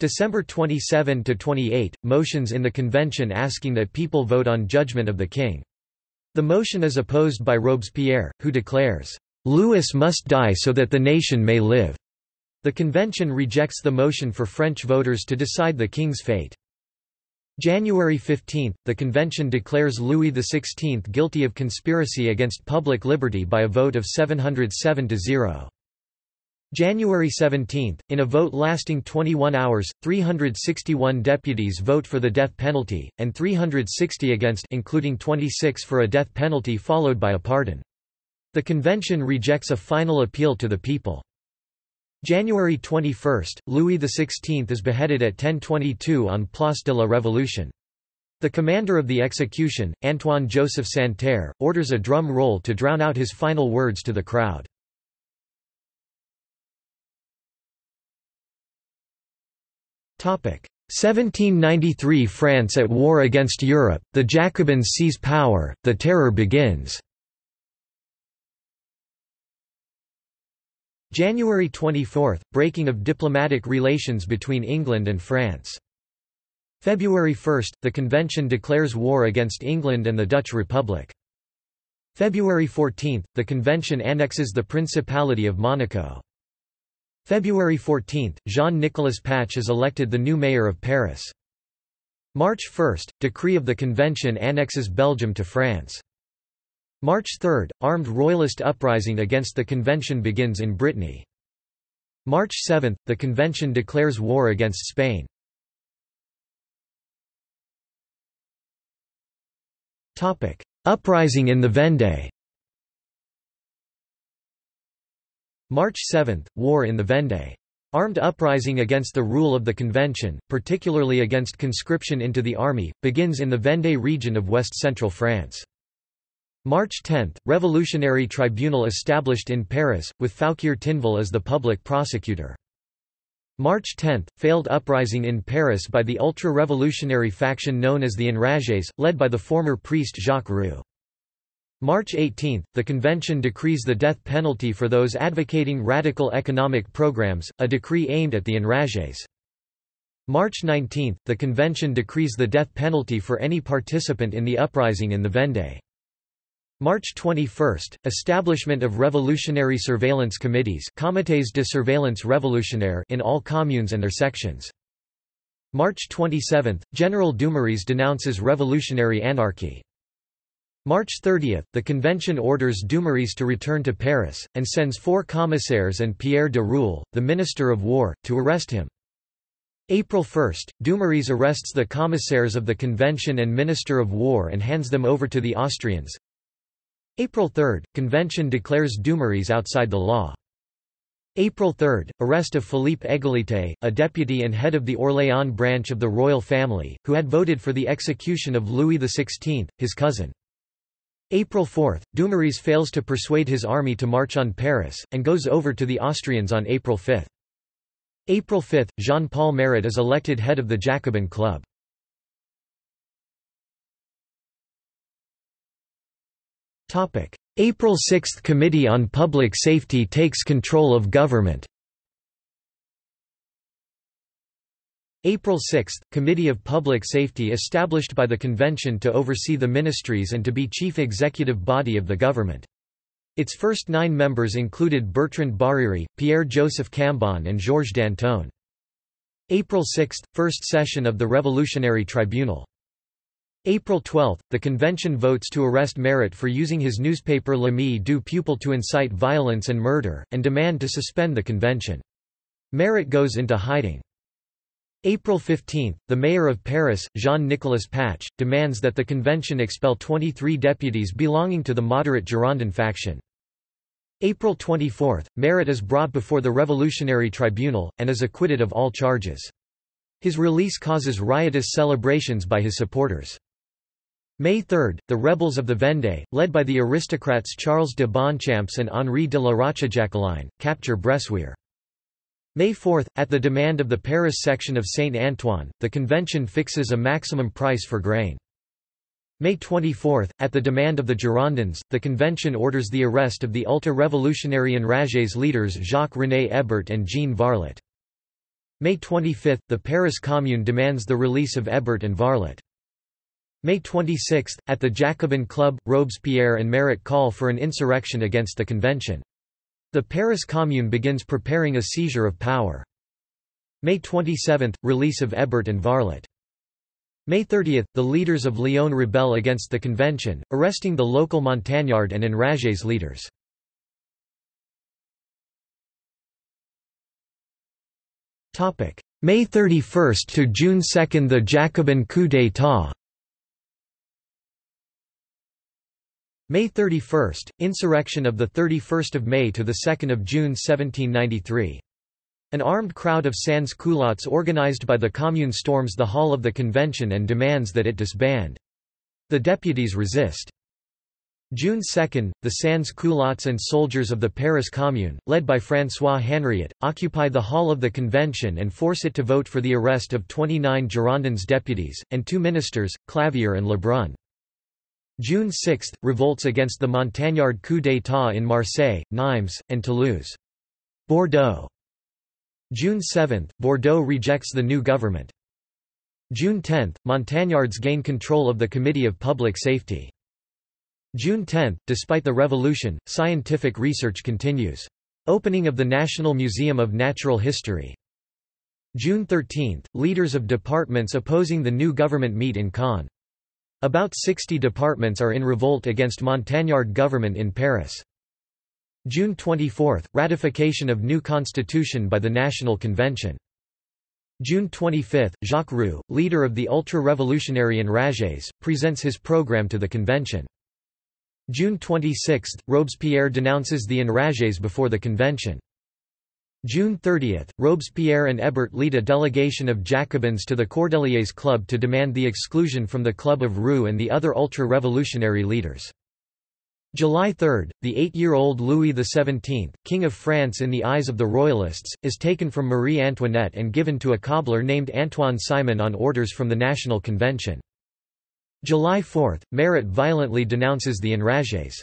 December 27 to 28, motions in the convention asking that people vote on judgment of the king. The motion is opposed by Robespierre, who declares, "Louis must die so that the nation may live." The convention rejects the motion for French voters to decide the king's fate. January 15, the convention declares Louis XVI guilty of conspiracy against public liberty by a vote of 707 to 0. January 17, in a vote lasting 21 hours, 361 deputies vote for the death penalty, and 360 against including 26 for a death penalty followed by a pardon. The convention rejects a final appeal to the people. January 21, Louis XVI is beheaded at 1022 on Place de la Révolution. The commander of the execution, Antoine Joseph Santerre, orders a drum roll to drown out his final words to the crowd. Topic: 1793 France at war against Europe, the Jacobins seize power, the terror begins. January 24 – Breaking of diplomatic relations between England and France. February 1 – The convention declares war against England and the Dutch Republic. February 14 – The convention annexes the Principality of Monaco. February 14 – Jean-Nicolas Pache is elected the new mayor of Paris. March 1 – Decree of the convention annexes Belgium to France. March 3 – Armed royalist uprising against the convention begins in Brittany. March 7 – The convention declares war against Spain. Uprising in the Vendée March 7 – War in the Vendée. Armed uprising against the rule of the convention, particularly against conscription into the army, begins in the Vendée region of west-central France. March 10 – Revolutionary Tribunal established in Paris, with Fouquier Tinville as the public prosecutor. March 10 – Failed uprising in Paris by the ultra-revolutionary faction known as the Enragés, led by the former priest Jacques Roux. March 18 – The convention decrees the death penalty for those advocating radical economic programs, a decree aimed at the Enragés. March 19 – The convention decrees the death penalty for any participant in the uprising in the Vendée. March 21 – Establishment of revolutionary surveillance committees Comités de surveillance révolutionnaire in all communes and their sections. March 27 – General Dumouriez denounces revolutionary anarchy. March 30 – The convention orders Dumouriez to return to Paris, and sends four commissaires and Pierre de Roule, the Minister of War, to arrest him. April 1 – Dumouriez arrests the commissaires of the convention and Minister of War and hands them over to the Austrians. April 3 – Convention declares Dumouriez outside the law. April 3 – Arrest of Philippe Égalité, a deputy and head of the Orléans branch of the royal family, who had voted for the execution of Louis XVI, his cousin. April 4 – Dumouriez fails to persuade his army to march on Paris, and goes over to the Austrians on April 5. April 5 – Jean-Paul Marat is elected head of the Jacobin Club. April 6 – Committee on Public Safety takes control of government April 6 – Committee of Public Safety established by the Convention to oversee the ministries and to be chief executive body of the government. Its first nine members included Bertrand Barère, Pierre-Joseph Cambon and Georges Danton. April 6 – First session of the Revolutionary Tribunal April 12, the convention votes to arrest Marat for using his newspaper Le L'Ami du Peuple to incite violence and murder, and demand to suspend the convention. Marat goes into hiding. April 15, the mayor of Paris, Jean-Nicolas Pache, demands that the convention expel 23 deputies belonging to the moderate Girondin faction. April 24, Marat is brought before the Revolutionary Tribunal, and is acquitted of all charges. His release causes riotous celebrations by his supporters. May 3, the rebels of the Vendée, led by the aristocrats Charles de Bonchamps and Henri de la Rochejaquelein, capture Bressuire. May 4, at the demand of the Paris section of Saint-Antoine, the convention fixes a maximum price for grain. May 24, at the demand of the Girondins, the convention orders the arrest of the ultra-revolutionary Enragés leaders Jacques-René Hébert and Jean Varlet. May 25, the Paris Commune demands the release of Hébert and Varlet. May 26, at the Jacobin Club, Robespierre and Marat call for an insurrection against the convention. The Paris Commune begins preparing a seizure of power. May 27, release of Hébert and Varlet. May 30, the leaders of Lyon rebel against the convention, arresting the local Montagnard and Enragés leaders. May 31 to June 2 The Jacobin coup d'état May 31, insurrection of 31 May to 2 June 1793. An armed crowd of sans-culottes organized by the Commune storms the hall of the convention and demands that it disband. The deputies resist. June 2, the sans-culottes and soldiers of the Paris Commune, led by François Henriot, occupy the hall of the convention and force it to vote for the arrest of 29 Girondins deputies, and two ministers, Clavière and Lebrun. June 6, revolts against the Montagnard coup d'état in Marseille, Nimes, and Toulouse. Bordeaux June 7, Bordeaux rejects the new government. June 10, Montagnards gain control of the Committee of Public Safety. June 10, despite the revolution, scientific research continues. Opening of the National Museum of Natural History. June 13, leaders of departments opposing the new government meet in Caen. About 60 departments are in revolt against Montagnard government in Paris. June 24 – Ratification of new constitution by the National Convention. June 25 – Jacques Roux, leader of the ultra-revolutionary Enragés, presents his program to the convention. June 26 – Robespierre denounces the Enragés before the convention. June 30 – Robespierre and Hébert lead a delegation of Jacobins to the Cordeliers Club to demand the exclusion from the Club of Roux and the other ultra-revolutionary leaders. July 3, the eight-year-old Louis XVII, King of France in the eyes of the Royalists, is taken from Marie Antoinette and given to a cobbler named Antoine Simon on orders from the National Convention. July 4, Marat violently denounces the enragés.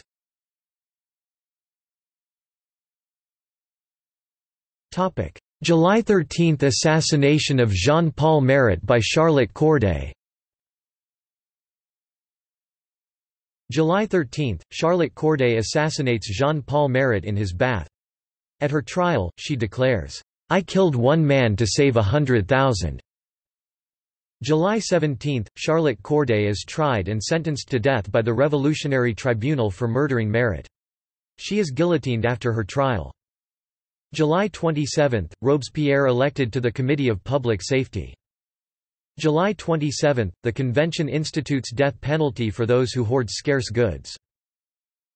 July 13 assassination of Jean-Paul Marat by Charlotte Corday July 13, Charlotte Corday assassinates Jean-Paul Marat in his bath. At her trial, she declares, "'I killed one man to save a hundred thousand. July 17, Charlotte Corday is tried and sentenced to death by the Revolutionary Tribunal for murdering Marat. She is guillotined after her trial. July 27, Robespierre elected to the Committee of Public Safety. July 27, the convention institutes death penalty for those who hoard scarce goods.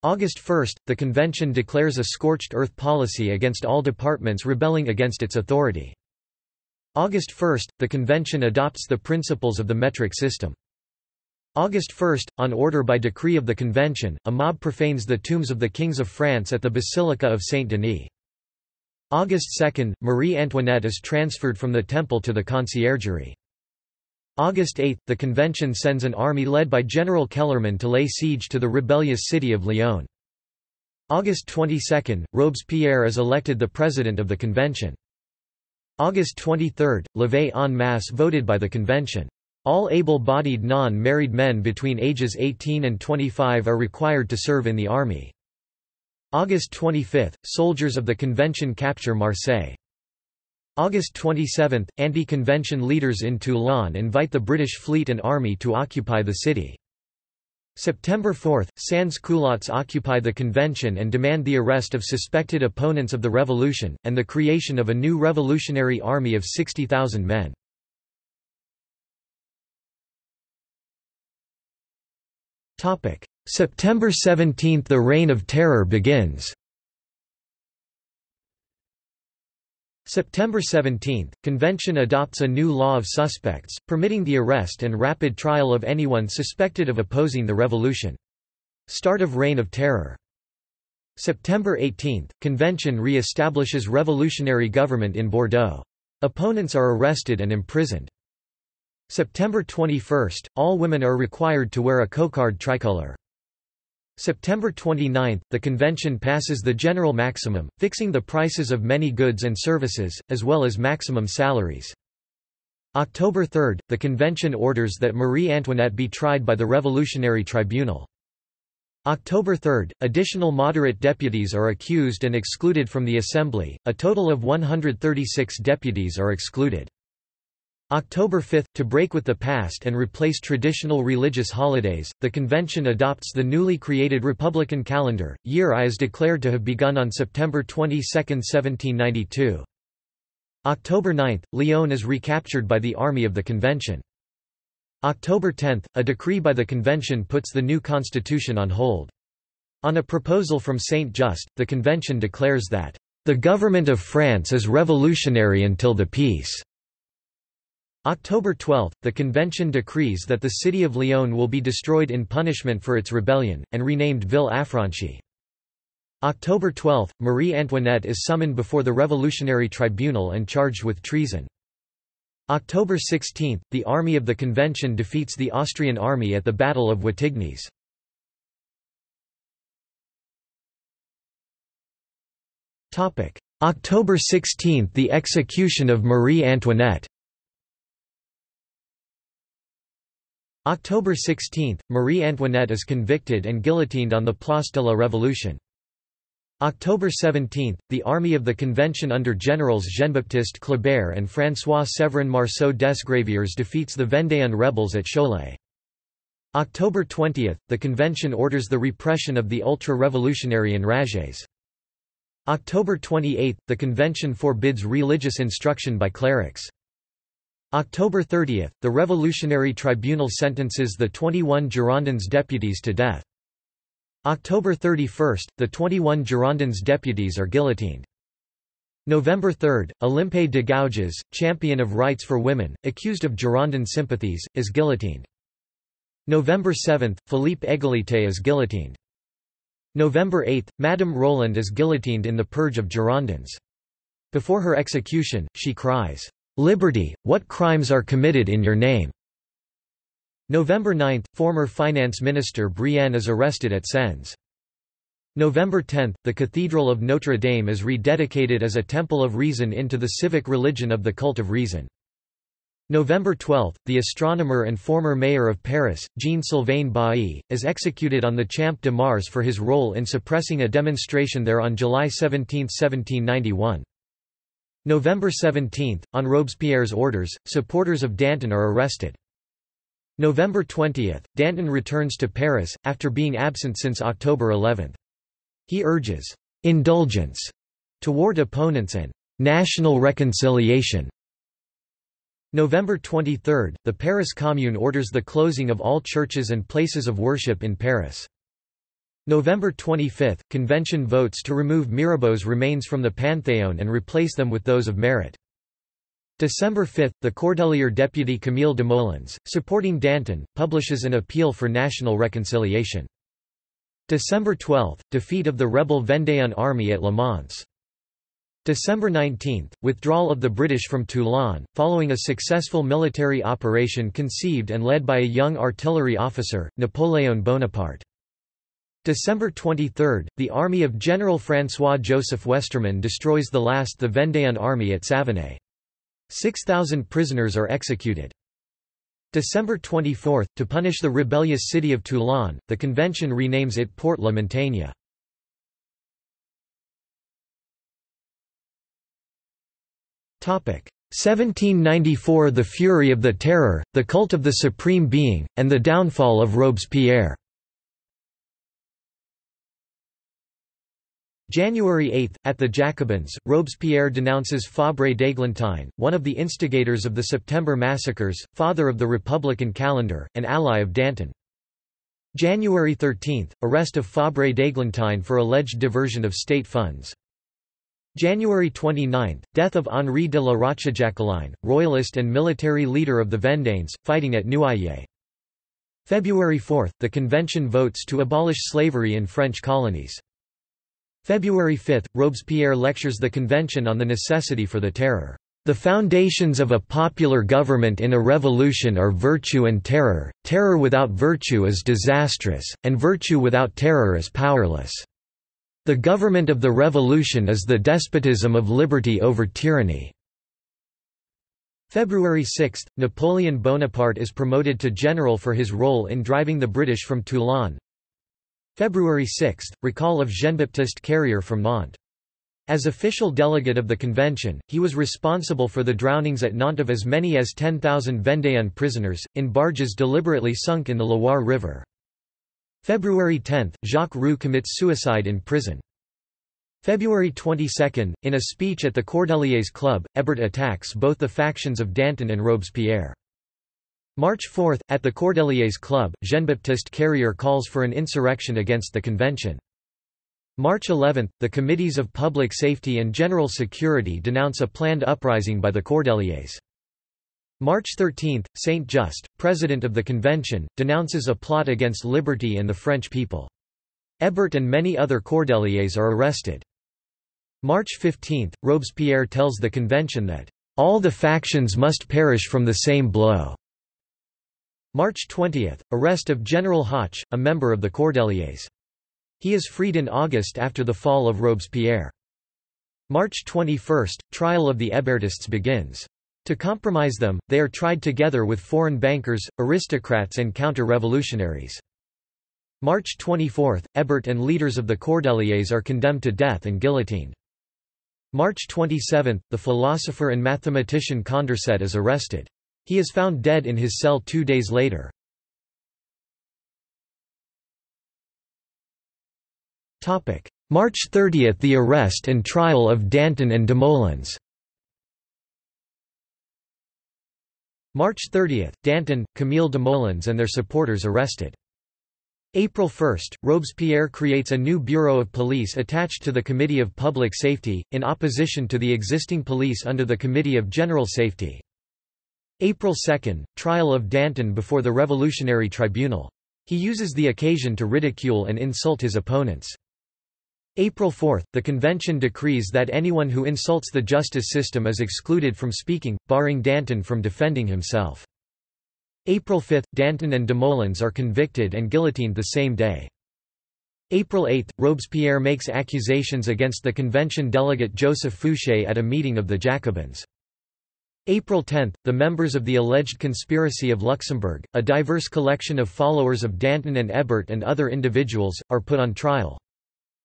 August 1, the convention declares a scorched earth policy against all departments rebelling against its authority. August 1, the convention adopts the principles of the metric system. August 1, on order by decree of the convention, a mob profanes the tombs of the kings of France at the Basilica of Saint-Denis. August 2, Marie Antoinette is transferred from the temple to the conciergerie. August 8, the convention sends an army led by General Kellermann to lay siege to the rebellious city of Lyon. August 22, Robespierre is elected the president of the convention. August 23, levée en masse voted by the convention. All able-bodied non-married men between ages 18 and 25 are required to serve in the army. August 25, soldiers of the convention capture Marseille. August 27, anti-convention leaders in Toulon invite the British fleet and army to occupy the city. September 4, sans-culottes occupy the convention and demand the arrest of suspected opponents of the revolution, and the creation of a new revolutionary army of 60,000 men. September 17 – The Reign of Terror begins September 17, convention adopts a new law of suspects, permitting the arrest and rapid trial of anyone suspected of opposing the revolution. Start of Reign of Terror. September 18, convention re-establishes revolutionary government in Bordeaux. Opponents are arrested and imprisoned. September 21, all women are required to wear a cocarde tricolor. September 29, the convention passes the general maximum, fixing the prices of many goods and services, as well as maximum salaries. October 3, the convention orders that Marie Antoinette be tried by the Revolutionary Tribunal. October 3, additional moderate deputies are accused and excluded from the Assembly, a total of 136 deputies are excluded. October 5, to break with the past and replace traditional religious holidays, the convention adopts the newly created Republican calendar. Year I is declared to have begun on September 22, 1792. October 9, Lyon is recaptured by the army of the convention. October 10, a decree by the convention puts the new constitution on hold. On a proposal from Saint Just, the convention declares that The government of France is revolutionary until the peace. October 12, the convention decrees that the city of Lyon will be destroyed in punishment for its rebellion, and renamed Ville Affranchie. October 12, Marie Antoinette is summoned before the Revolutionary Tribunal and charged with treason. October 16, the army of the convention defeats the Austrian army at the Battle of Wattignies. October 16 – The execution of Marie Antoinette October 16, Marie Antoinette is convicted and guillotined on the Place de la Révolution. October 17, the army of the Convention under generals Jean-Baptiste Kléber and François-Séverin Marceau Desgraviers defeats the Vendéan rebels at Cholet. October 20, the convention orders the repression of the ultra-revolutionary enragés. October 28, the convention forbids religious instruction by clerics. October 30, the Revolutionary Tribunal sentences the 21 Girondins deputies to death. October 31, the 21 Girondins deputies are guillotined. November 3, Olympe de Gouges, champion of rights for women, accused of Girondin sympathies, is guillotined. November 7, Philippe Égalité is guillotined. November 8, Madame Roland is guillotined in the Purge of Girondins. Before her execution, she cries, "'Liberty, what crimes are committed in your name?' November 9, former finance minister Brienne is arrested at Sens. November 10, the Cathedral of Notre Dame is rededicated as a temple of reason into the civic religion of the cult of reason. November 12, the astronomer and former mayor of Paris, Jean-Sylvain Bailly, is executed on the Champ de Mars for his role in suppressing a demonstration there on July 17, 1791. November 17, on Robespierre's orders, supporters of Danton are arrested. November 20, Danton returns to Paris, after being absent since October 11. He urges «indulgence» toward opponents and «national reconciliation» November 23, the Paris Commune orders the closing of all churches and places of worship in Paris. November 25, convention votes to remove Mirabeau's remains from the Panthéon and replace them with those of Marat. December 5, the Cordelier deputy Camille Desmoulins, supporting Danton, publishes an appeal for national reconciliation. December 12, defeat of the rebel Vendéan army at Le Mans. December 19, withdrawal of the British from Toulon, following a successful military operation conceived and led by a young artillery officer, Napoléon Bonaparte. December 23, the army of General François-Joseph Westermann destroys the last the Vendéen army at Savenay. 6,000 prisoners are executed. December 24, to punish the rebellious city of Toulon, the convention renames it Port La Montagne. 1794 The Fury of the Terror, the Cult of the Supreme Being, and the Downfall of Robespierre January 8, at the Jacobins, Robespierre denounces Fabre d'Églantine, one of the instigators of the September massacres, father of the Republican calendar, and ally of Danton. January 13, arrest of Fabre d'Églantine for alleged diversion of state funds. January 29, death of Henri de la Rochejaquelein, royalist and military leader of the Vendéens, fighting at Nuaillé. February 4, the convention votes to abolish slavery in French colonies. February 5, Robespierre lectures the convention on the necessity for the terror. The foundations of a popular government in a revolution are virtue and terror, terror without virtue is disastrous, and virtue without terror is powerless. The government of the revolution is the despotism of liberty over tyranny. February 6, Napoleon Bonaparte is promoted to general for his role in driving the British from Toulon. February 6, recall of Jean-Baptiste Carrier from Nantes. As official delegate of the convention, he was responsible for the drownings at Nantes of as many as 10,000 Vendéen prisoners, in barges deliberately sunk in the Loire River. February 10, Jacques Roux commits suicide in prison. February 22, in a speech at the Cordeliers Club, Hébert attacks both the factions of Danton and Robespierre. March 4, at the Cordeliers Club, Jean-Baptiste Carrier calls for an insurrection against the convention. March 11, the Committees of Public Safety and General Security denounce a planned uprising by the Cordeliers. March 13, Saint Just, president of the convention, denounces a plot against liberty and the French people. Hébert and many other Cordeliers are arrested. March 15, Robespierre tells the convention that, "...all the factions must perish from the same blow." March 20, arrest of General Hoche, a member of the Cordeliers. He is freed in August after the fall of Robespierre. March 21, trial of the Hébertists begins. To compromise them, they are tried together with foreign bankers, aristocrats and counter-revolutionaries. March 24, Hébert and leaders of the Cordeliers are condemned to death and guillotined. March 27, the philosopher and mathematician Condorcet is arrested. He is found dead in his cell two days later. March 30 – The arrest and trial of Danton and Desmoulins March 30 – Danton, Camille Desmoulins and their supporters arrested. April 1 – Robespierre creates a new Bureau of Police attached to the Committee of Public Safety, in opposition to the existing police under the Committee of General Safety. April 2 – Trial of Danton before the Revolutionary Tribunal. He uses the occasion to ridicule and insult his opponents. April 4 – The convention decrees that anyone who insults the justice system is excluded from speaking, barring Danton from defending himself. April 5 – Danton and Desmoulins are convicted and guillotined the same day. April 8 – Robespierre makes accusations against the convention delegate Joseph Fouché at a meeting of the Jacobins. April 10 – The members of the alleged conspiracy of Luxembourg, a diverse collection of followers of Danton and Hébert and other individuals, are put on trial.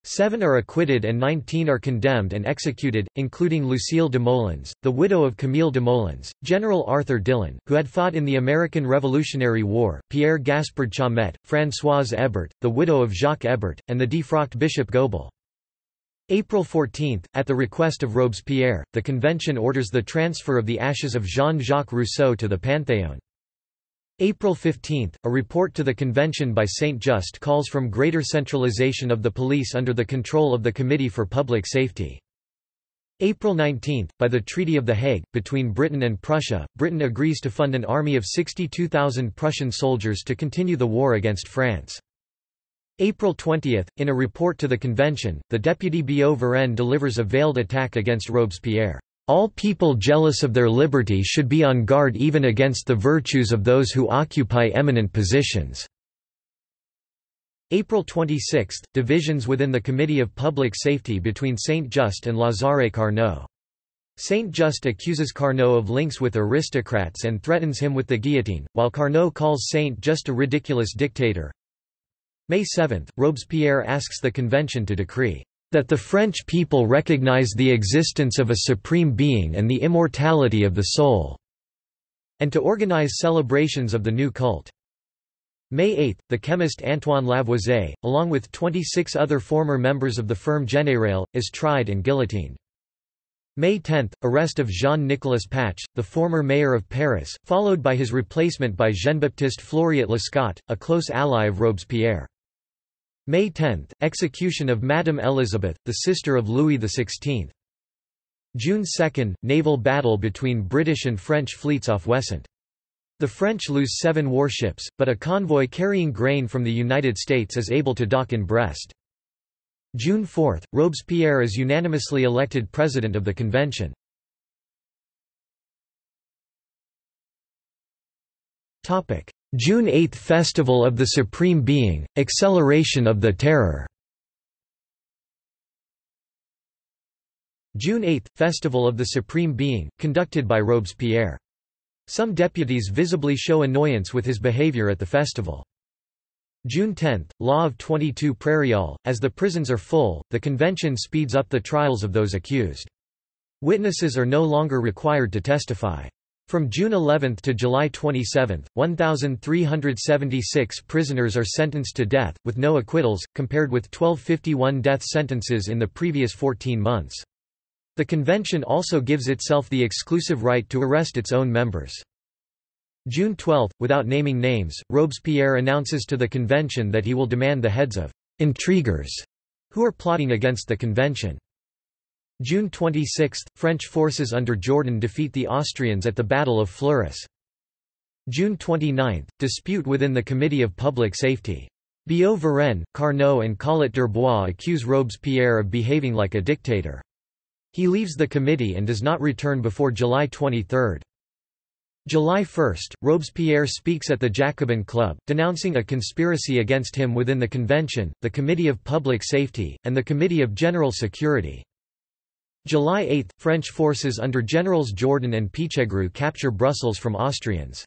Seven are acquitted and 19 are condemned and executed, including Lucille Desmoulins, the widow of Camille Desmoulins, General Arthur Dillon, who had fought in the American Revolutionary War, Pierre Gaspard Chaumette, Françoise Hébert, the widow of Jacques Hébert, and the defrocked Bishop Gobel. April 14, at the request of Robespierre, the convention orders the transfer of the ashes of Jean-Jacques Rousseau to the Panthéon. April 15, a report to the convention by Saint Just calls from greater centralization of the police under the control of the Committee for Public Safety. April 19, by the Treaty of The Hague, between Britain and Prussia, Britain agrees to fund an army of 62,000 Prussian soldiers to continue the war against France. April 20, in a report to the convention, the deputy Billaud Varenne delivers a veiled attack against Robespierre. All people jealous of their liberty should be on guard even against the virtues of those who occupy eminent positions." April 26 – Divisions within the Committee of Public Safety between Saint Just and Lazare Carnot. Saint Just accuses Carnot of links with aristocrats and threatens him with the guillotine, while Carnot calls Saint Just a ridiculous dictator. May 7 – Robespierre asks the convention to decree that the French people recognize the existence of a supreme being and the immortality of the soul, and to organize celebrations of the new cult. May 8, the chemist Antoine Lavoisier, along with 26 other former members of the Ferme générale, is tried and guillotined. May 10, arrest of Jean-Nicolas Pache, the former mayor of Paris, followed by his replacement by Jean-Baptiste Fleuriot Lescot, a close ally of Robespierre. May 10, execution of Madame Elizabeth, the sister of Louis XVI. June 2, naval battle between British and French fleets off Ouessant. The French lose seven warships, but a convoy carrying grain from the United States is able to dock in Brest. June 4, Robespierre is unanimously elected president of the convention. June 8 Festival of the Supreme Being, Acceleration of the Terror June 8 – Festival of the Supreme Being, conducted by Robespierre. Some deputies visibly show annoyance with his behavior at the festival. June 10 – Law of 22 Prairial, as the prisons are full, the convention speeds up the trials of those accused. Witnesses are no longer required to testify. From June 11 to July 27, 1,376 prisoners are sentenced to death, with no acquittals, compared with 1251 death sentences in the previous 14 months. The convention also gives itself the exclusive right to arrest its own members. June 12, without naming names, Robespierre announces to the convention that he will demand the heads of intriguers who are plotting against the convention. June 26 – French forces under Jourdan defeat the Austrians at the Battle of Fleurus. June 29 – Dispute within the Committee of Public Safety. Billaud-Varenne, Carnot and Collot d'Herbois accuse Robespierre of behaving like a dictator. He leaves the committee and does not return before July 23. July 1, Robespierre speaks at the Jacobin Club, denouncing a conspiracy against him within the convention, the Committee of Public Safety, and the Committee of General Security. July 8, French forces under Generals Jourdan and Pichegru capture Brussels from Austrians.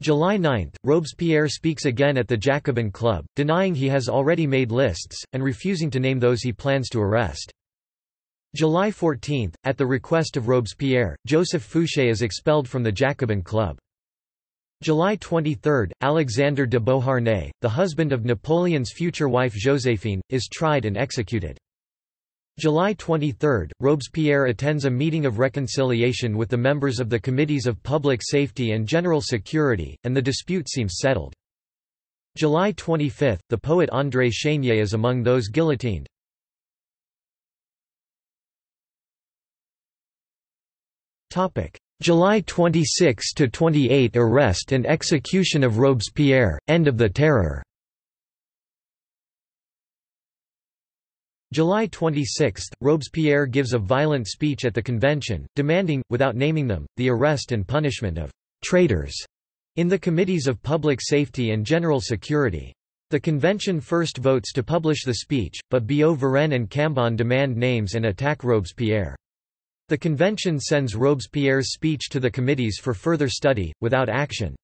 July 9, Robespierre speaks again at the Jacobin Club, denying he has already made lists, and refusing to name those he plans to arrest. July 14, at the request of Robespierre, Joseph Fouché is expelled from the Jacobin Club. July 23, Alexander de Beauharnais, the husband of Napoleon's future wife Joséphine, is tried and executed. July 23, Robespierre attends a meeting of reconciliation with the members of the Committees of Public Safety and General Security, and the dispute seems settled. July 25, the poet André Chénier is among those guillotined. July 26–28 Arrest and execution of Robespierre, end of the Terror July 26, Robespierre gives a violent speech at the convention, demanding, without naming them, the arrest and punishment of «traitors» in the Committees of Public Safety and General Security. The convention first votes to publish the speech, but Billaud-Varenne and Cambon demand names and attack Robespierre. The convention sends Robespierre's speech to the committees for further study, without action.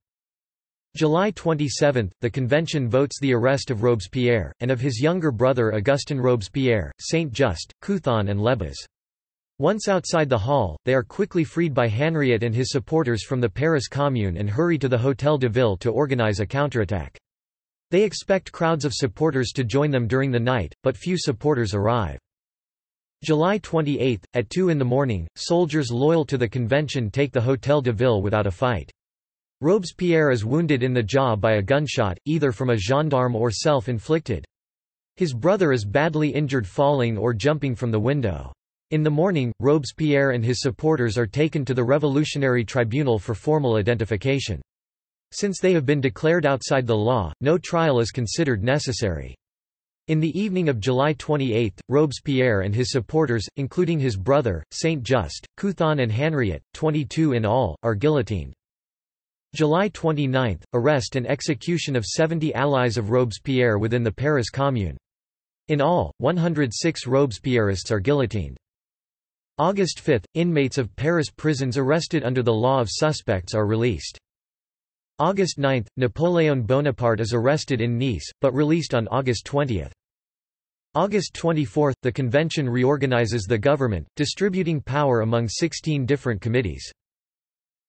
July 27, the convention votes the arrest of Robespierre, and of his younger brother Augustin Robespierre, Saint-Just, Couthon and Lebas. Once outside the hall, they are quickly freed by Henriot and his supporters from the Paris Commune and hurry to the Hôtel de Ville to organize a counterattack. They expect crowds of supporters to join them during the night, but few supporters arrive. July 28, at 2 in the morning, soldiers loyal to the convention take the Hôtel de Ville without a fight. Robespierre is wounded in the jaw by a gunshot, either from a gendarme or self-inflicted. His brother is badly injured falling or jumping from the window. In the morning, Robespierre and his supporters are taken to the Revolutionary Tribunal for formal identification. Since they have been declared outside the law, no trial is considered necessary. In the evening of July 28, Robespierre and his supporters, including his brother, Saint-Just, Couthon and Henriot, 22 in all, are guillotined. July 29, arrest and execution of 70 allies of Robespierre within the Paris Commune. In all, 106 Robespierrists are guillotined. August 5, inmates of Paris prisons arrested under the law of suspects are released. August 9, Napoleon Bonaparte is arrested in Nice, but released on August 20. August 24 – The convention reorganizes the government, distributing power among 16 different committees.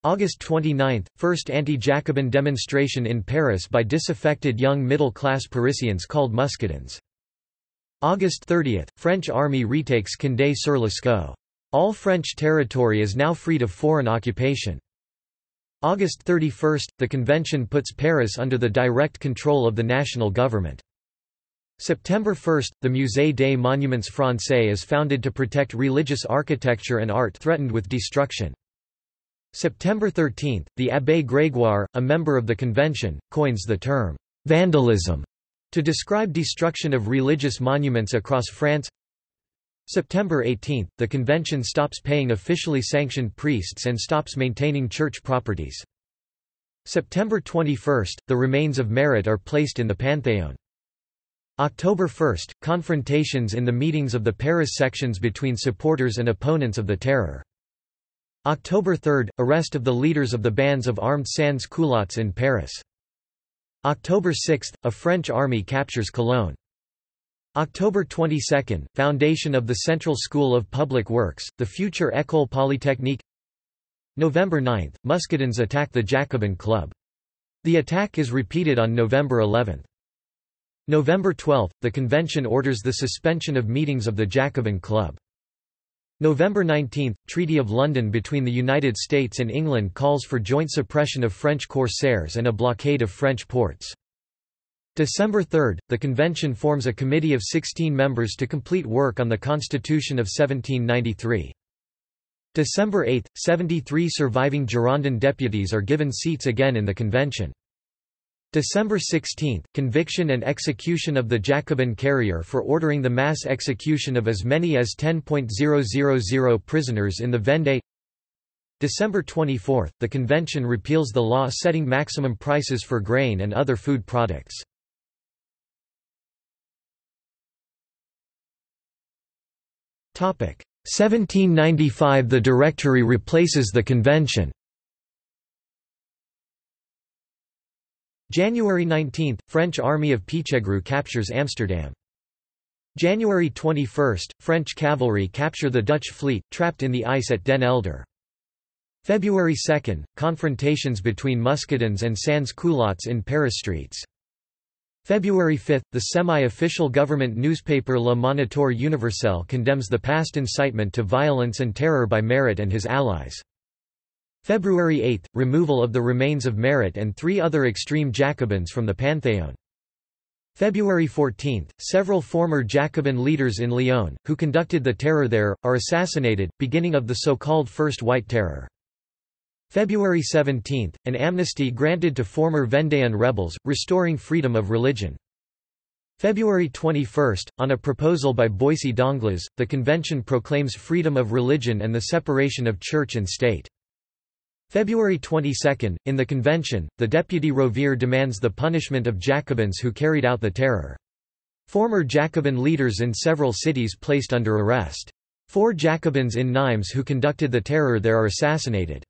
August 29 – First anti-Jacobin demonstration in Paris by disaffected young middle-class Parisians called Muscadins. August 30 – French army retakes Condé-sur-l'Escaut. All French territory is now freed of foreign occupation. August 31 – The convention puts Paris under the direct control of the national government. September 1, the Musée des Monuments Français is founded to protect religious architecture and art threatened with destruction. September 13, the Abbé Grégoire, a member of the convention, coins the term vandalism to describe destruction of religious monuments across France. September 18, the convention stops paying officially sanctioned priests and stops maintaining church properties. September 21, the remains of Marat are placed in the Panthéon. October 1, confrontations in the meetings of the Paris sections between supporters and opponents of the terror. October 3, arrest of the leaders of the bands of armed sans-culottes in Paris. October 6, a French army captures Cologne. October 22, foundation of the Central School of Public Works, the future École Polytechnique November 9, Muscadins attack the Jacobin Club. The attack is repeated on November 11. November 12, the convention orders the suspension of meetings of the Jacobin Club. November 19, Treaty of London between the United States and England calls for joint suppression of French corsairs and a blockade of French ports. December 3, the convention forms a committee of 16 members to complete work on the Constitution of 1793. December 8, 73 surviving Girondin deputies are given seats again in the convention. December 16, conviction and execution of the Jacobin Carrier for ordering the mass execution of as many as 10.000 prisoners in the Vendée December 24, the convention repeals the law setting maximum prices for grain and other food products. Topic 1795 The Directory replaces the convention. January 19, French army of Pichegru captures Amsterdam. January 21, French cavalry capture the Dutch fleet, trapped in the ice at Den Helder. February 2, confrontations between Muscadins and sans-culottes in Paris streets. February 5, the semi-official government newspaper Le Moniteur Universel condemns the past incitement to violence and terror by Marat and his allies. February 8, removal of the remains of Marat and three other extreme Jacobins from the Panthéon. February 14, several former Jacobin leaders in Lyon, who conducted the terror there, are assassinated, beginning of the so-called First White Terror. February 17, an amnesty granted to former Vendéan rebels, restoring freedom of religion. February 21, on a proposal by Boissy d'Anglas, the convention proclaims freedom of religion and the separation of church and state. February 22, in the convention, the deputy Rovere demands the punishment of Jacobins who carried out the terror. Former Jacobin leaders in several cities placed under arrest. Four Jacobins in Nimes who conducted the terror there are assassinated.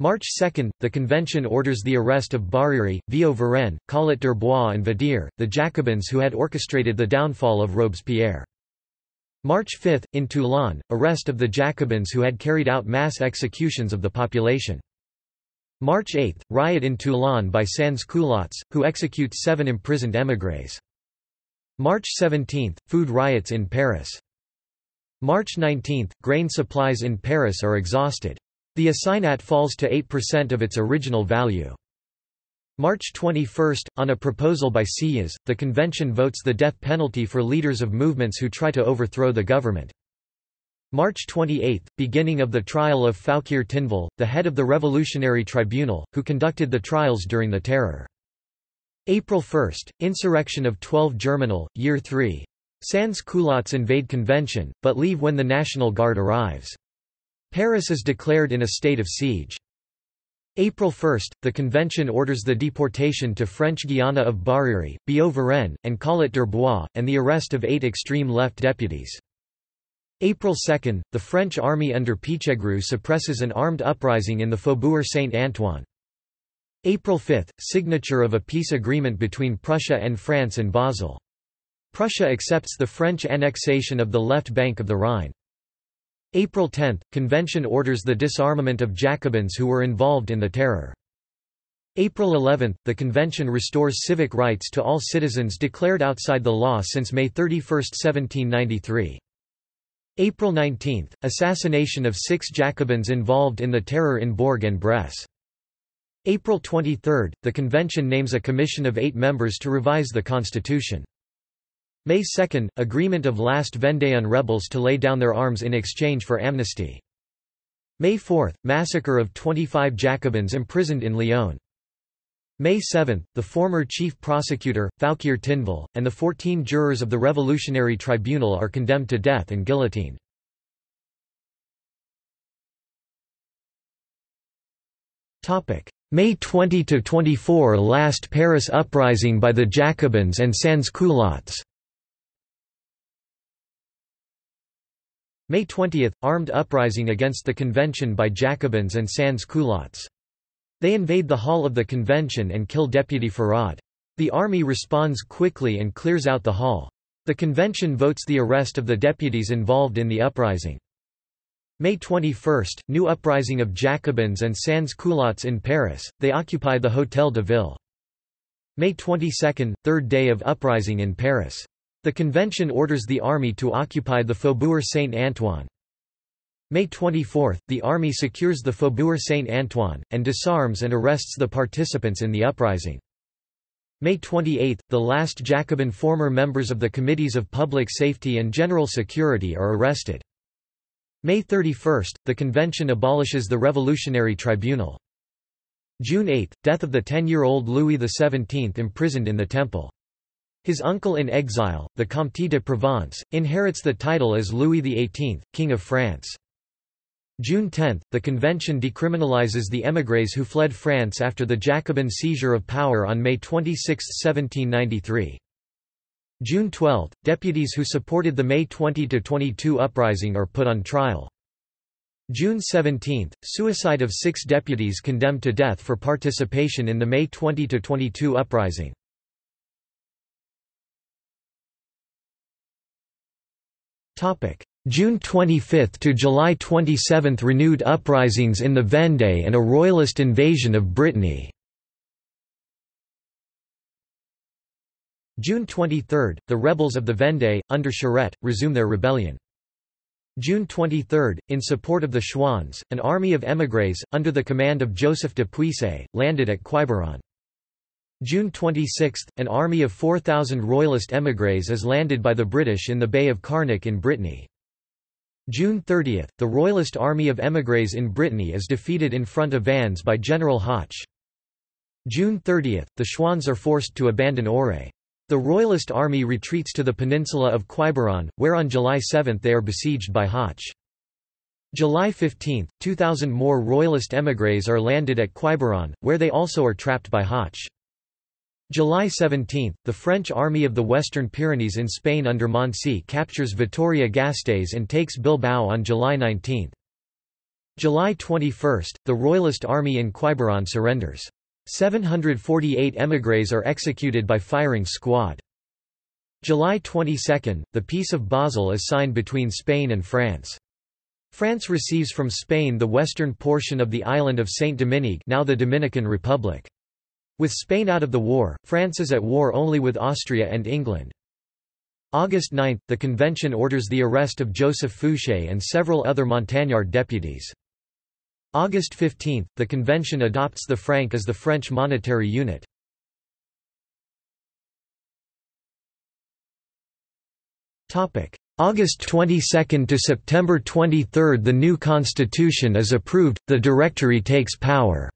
March 2, the convention orders the arrest of Barère, Billaud-Varenne, Collot d'Herbois and Vadier, the Jacobins who had orchestrated the downfall of Robespierre. March 5, in Toulon, arrest of the Jacobins who had carried out mass executions of the population. March 8, riot in Toulon by sans-culottes, who execute seven imprisoned émigrés. March 17, food riots in Paris. March 19, grain supplies in Paris are exhausted. The assignat falls to 8% of its original value. March 21, on a proposal by Sieyès, the convention votes the death penalty for leaders of movements who try to overthrow the government. March 28, beginning of the trial of Fouquier Tinville, the head of the Revolutionary Tribunal, who conducted the trials during the Terror. April 1, insurrection of 12 Germinal, Year 3. Sans-culottes invade convention, but leave when the National Guard arrives. Paris is declared in a state of siege. April 1, the convention orders the deportation to French Guiana of Barère, Billaud-Varenne, and Collot d'Herbois, and the arrest of eight extreme left deputies. April 2, the French army under Pichegru suppresses an armed uprising in the Faubourg Saint-Antoine. April 5, signature of a peace agreement between Prussia and France in Basel. Prussia accepts the French annexation of the left bank of the Rhine. April 10, convention orders the disarmament of Jacobins who were involved in the terror. April 11, the convention restores civic rights to all citizens declared outside the law since May 31, 1793. April 19, assassination of six Jacobins involved in the terror in Bourg-en-Bresse. April 23, the convention names a commission of eight members to revise the constitution. May 2, agreement of last Vendéan rebels to lay down their arms in exchange for amnesty. May 4, massacre of 25 Jacobins imprisoned in Lyon. May 7, the former chief prosecutor, Fouquier Tinville, and the 14 jurors of the Revolutionary Tribunal are condemned to death and guillotined. May 20–24 Last Paris uprising by the Jacobins and sans-culottes May 20 – Armed uprising against the convention by Jacobins and sans-culottes. They invade the hall of the convention and kill Deputy Féraud. The army responds quickly and clears out the hall. The convention votes the arrest of the deputies involved in the uprising. May 21 – New uprising of Jacobins and sans-culottes in Paris, they occupy the Hôtel de Ville. May 22 – Third day of uprising in Paris. The convention orders the army to occupy the Faubourg Saint-Antoine. May 24, the army secures the Faubourg Saint-Antoine, and disarms and arrests the participants in the uprising. May 28, the last Jacobin former members of the Committees of Public Safety and General Security are arrested. May 31, the convention abolishes the Revolutionary Tribunal. June 8, death of the 10-year-old Louis XVII imprisoned in the Temple. His uncle in exile, the Comte de Provence, inherits the title as Louis XVIII, King of France. June 10, the convention decriminalizes the émigrés who fled France after the Jacobin seizure of power on May 26, 1793. June 12, deputies who supported the May 20–22 uprising are put on trial. June 17, suicide of six deputies condemned to death for participation in the May 20–22 uprising. June 25 to July 27 renewed uprisings in the Vendée and a royalist invasion of Brittany. June 23, the rebels of the Vendée, under Charette, resume their rebellion. June 23, in support of the Chouans, an army of émigrés, under the command of Joseph de Puisaye, landed at Quiberon. June 26, an army of 4,000 royalist émigrés is landed by the British in the Bay of Carnac in Brittany. June 30, the Royalist army of émigrés in Brittany is defeated in front of Vannes by General Hoche. June 30, the Chouans are forced to abandon Auray. The Royalist army retreats to the peninsula of Quiberon, where on July 7 they are besieged by Hoche. July 15, 2,000 more Royalist émigrés are landed at Quiberon, where they also are trapped by Hoche. July 17, the French army of the Western Pyrenees in Spain under Moncey captures Vitoria-Gasteiz and takes Bilbao on July 19. July 21, the Royalist army in Quiberon surrenders. 748 émigrés are executed by firing squad. July 22, the Peace of Basel is signed between Spain and France. France receives from Spain the western portion of the island of Saint-Domingue now the Dominican Republic. With Spain out of the war, France is at war only with Austria and England. August 9, the convention orders the arrest of Joseph Fouché and several other Montagnard deputies. August 15, the convention adopts the franc as the French monetary unit. August 22 to September 23 the new constitution is approved, the Directory takes power.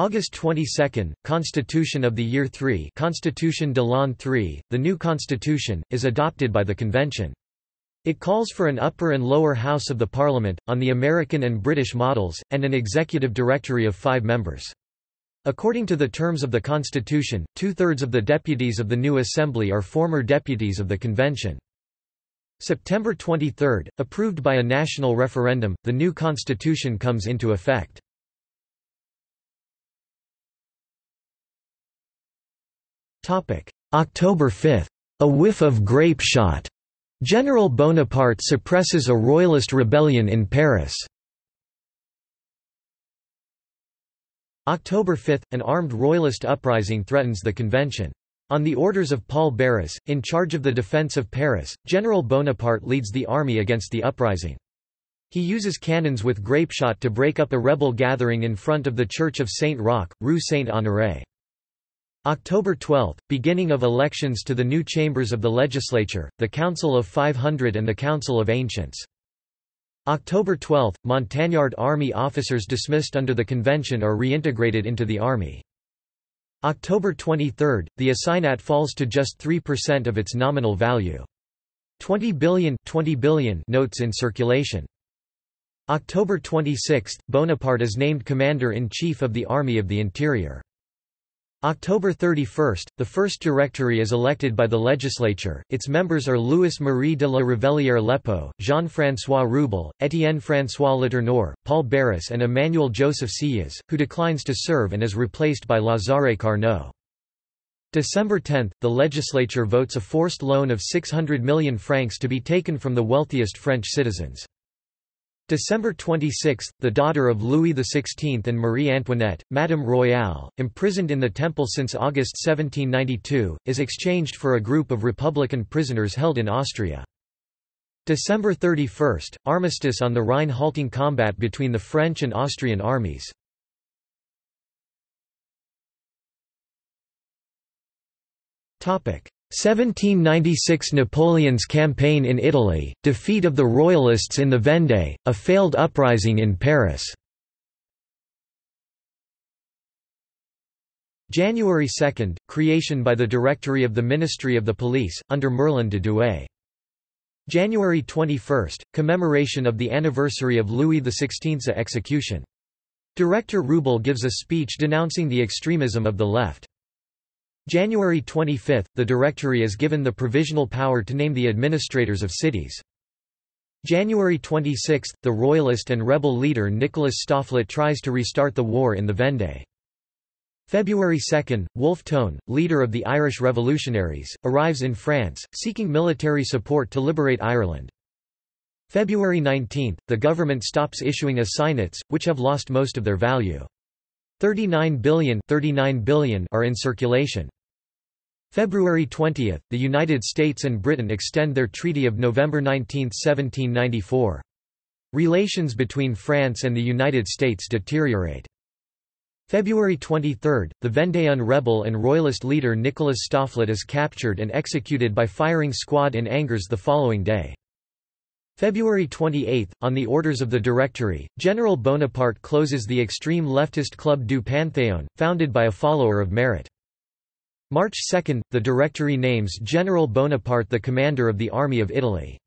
August 22, Constitution of the Year 3 Constitution de l'An 3, the new constitution, is adopted by the convention. It calls for an upper and lower house of the parliament, on the American and British models, and an executive directory of five members. According to the terms of the constitution, two-thirds of the deputies of the new assembly are former deputies of the convention. September 23, approved by a national referendum, the new constitution comes into effect. October 5. A whiff of grape shot. General Bonaparte suppresses a royalist rebellion in Paris. October 5, an armed royalist uprising threatens the convention. On the orders of Paul Barras, in charge of the defense of Paris, General Bonaparte leads the army against the uprising. He uses cannons with grapeshot to break up a rebel gathering in front of the Church of Saint-Roch, Rue Saint-Honoré. October 12, beginning of elections to the new chambers of the legislature, the Council of 500 and the Council of Ancients. October 12, Montagnard army officers dismissed under the convention are reintegrated into the army. October 23, the assignat falls to just 3% of its nominal value. 20 billion, 20 billion notes in circulation. October 26, Bonaparte is named Commander-in-Chief of the Army of the Interior. October 31, the first directory is elected by the legislature, its members are Louis-Marie de la Révellière-Lépeaux, Jean-François Reubell, Étienne-François Letourneur, Paul Barras and Emmanuel Joseph Sieyès, who declines to serve and is replaced by Lazare Carnot. December 10, the legislature votes a forced loan of 600 million francs to be taken from the wealthiest French citizens. December 26, the daughter of Louis XVI and Marie Antoinette, Madame Royale, imprisoned in the Temple since August 1792, is exchanged for a group of Republican prisoners held in Austria. December 31, armistice on the Rhine halting combat between the French and Austrian armies. 1796 Napoleon's campaign in Italy, defeat of the Royalists in the Vendée, a failed uprising in Paris January 2 – Creation by the Directory of the Ministry of the Police, under Merlin de Douai. January 21 – Commemoration of the anniversary of Louis XVI's execution. Director Reubell gives a speech denouncing the extremism of the left. January 25 – The Directory is given the provisional power to name the administrators of cities. January 26 – The royalist and rebel leader Nicolas Stofflet tries to restart the war in the Vendée. February 2 – Wolfe Tone, leader of the Irish Revolutionaries, arrives in France, seeking military support to liberate Ireland. February 19 – The government stops issuing assignats, which have lost most of their value. 39 billion, 39 billion are in circulation. February 20 – The United States and Britain extend their Treaty of November 19, 1794. Relations between France and the United States deteriorate. February 23 – The Vendéan rebel and royalist leader Nicolas Stofflet is captured and executed by firing squad in Angers the following day. February 28 – On the orders of the Directory, General Bonaparte closes the extreme leftist Club du Panthéon, founded by a follower of Marat. March 2 – The Directory names General Bonaparte the commander of the Army of Italy.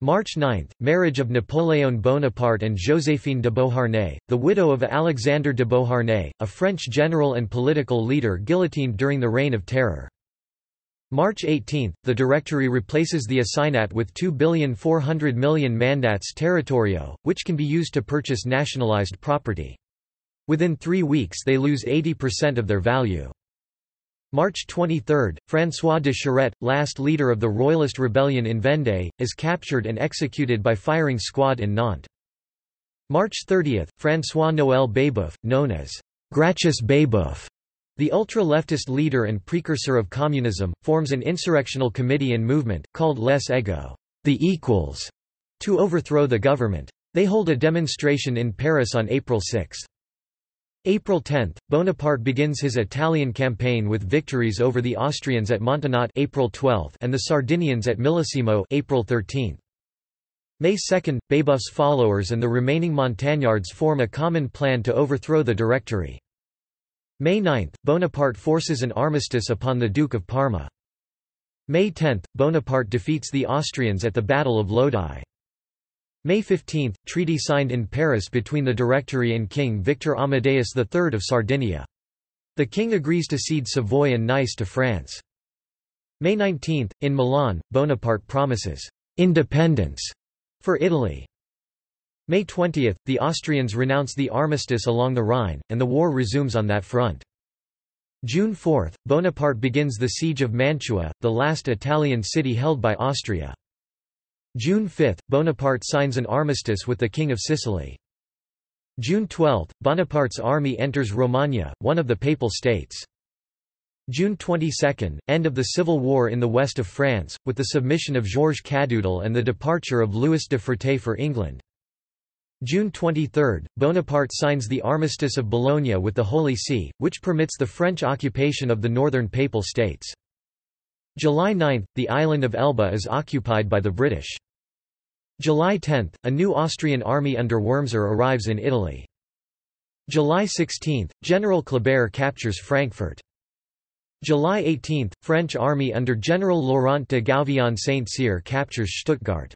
March 9 – Marriage of Napoléon Bonaparte and Joséphine de Beauharnais, the widow of Alexandre de Beauharnais, a French general and political leader guillotined during the Reign of Terror. March 18 – The Directory replaces the assignat with 2,400,000,000 mandats territoriaux, which can be used to purchase nationalized property. Within three weeks they lose 80% of their value. March 23, François de Charette, last leader of the Royalist rebellion in Vendée, is captured and executed by firing squad in Nantes. March 30, François-Noël Babeuf, known as Gracchus Babeuf, the ultra-leftist leader and precursor of communism, forms an insurrectional committee and movement, called Les Égaux the Equals, to overthrow the government. They hold a demonstration in Paris on April 6. April 10, Bonaparte begins his Italian campaign with victories over the Austrians at Montenotte April 12 and the Sardinians at Millesimo April 13. May 2, Babeuf's followers and the remaining Montagnards form a common plan to overthrow the Directory. May 9, Bonaparte forces an armistice upon the Duke of Parma. May 10, Bonaparte defeats the Austrians at the Battle of Lodi. May 15, treaty signed in Paris between the Directory and King Victor Amadeus III of Sardinia. The king agrees to cede Savoy and Nice to France. May 19, in Milan, Bonaparte promises independence for Italy. May 20, the Austrians renounce the armistice along the Rhine, and the war resumes on that front. June 4, Bonaparte begins the siege of Mantua, the last Italian city held by Austria. June 5, Bonaparte signs an armistice with the King of Sicily. June 12, Bonaparte's army enters Romagna, one of the Papal States. June 22, end of the civil war in the west of France, with the submission of Georges Cadoudal and the departure of Louis de Frotté for England. June 23, Bonaparte signs the Armistice of Bologna with the Holy See, which permits the French occupation of the northern Papal States. July 9, the island of Elba is occupied by the British. July 10, a new Austrian army under Wurmser arrives in Italy. July 16, General Kleber captures Frankfurt. July 18, French army under General Laurent de Gouvion Saint-Cyr captures Stuttgart.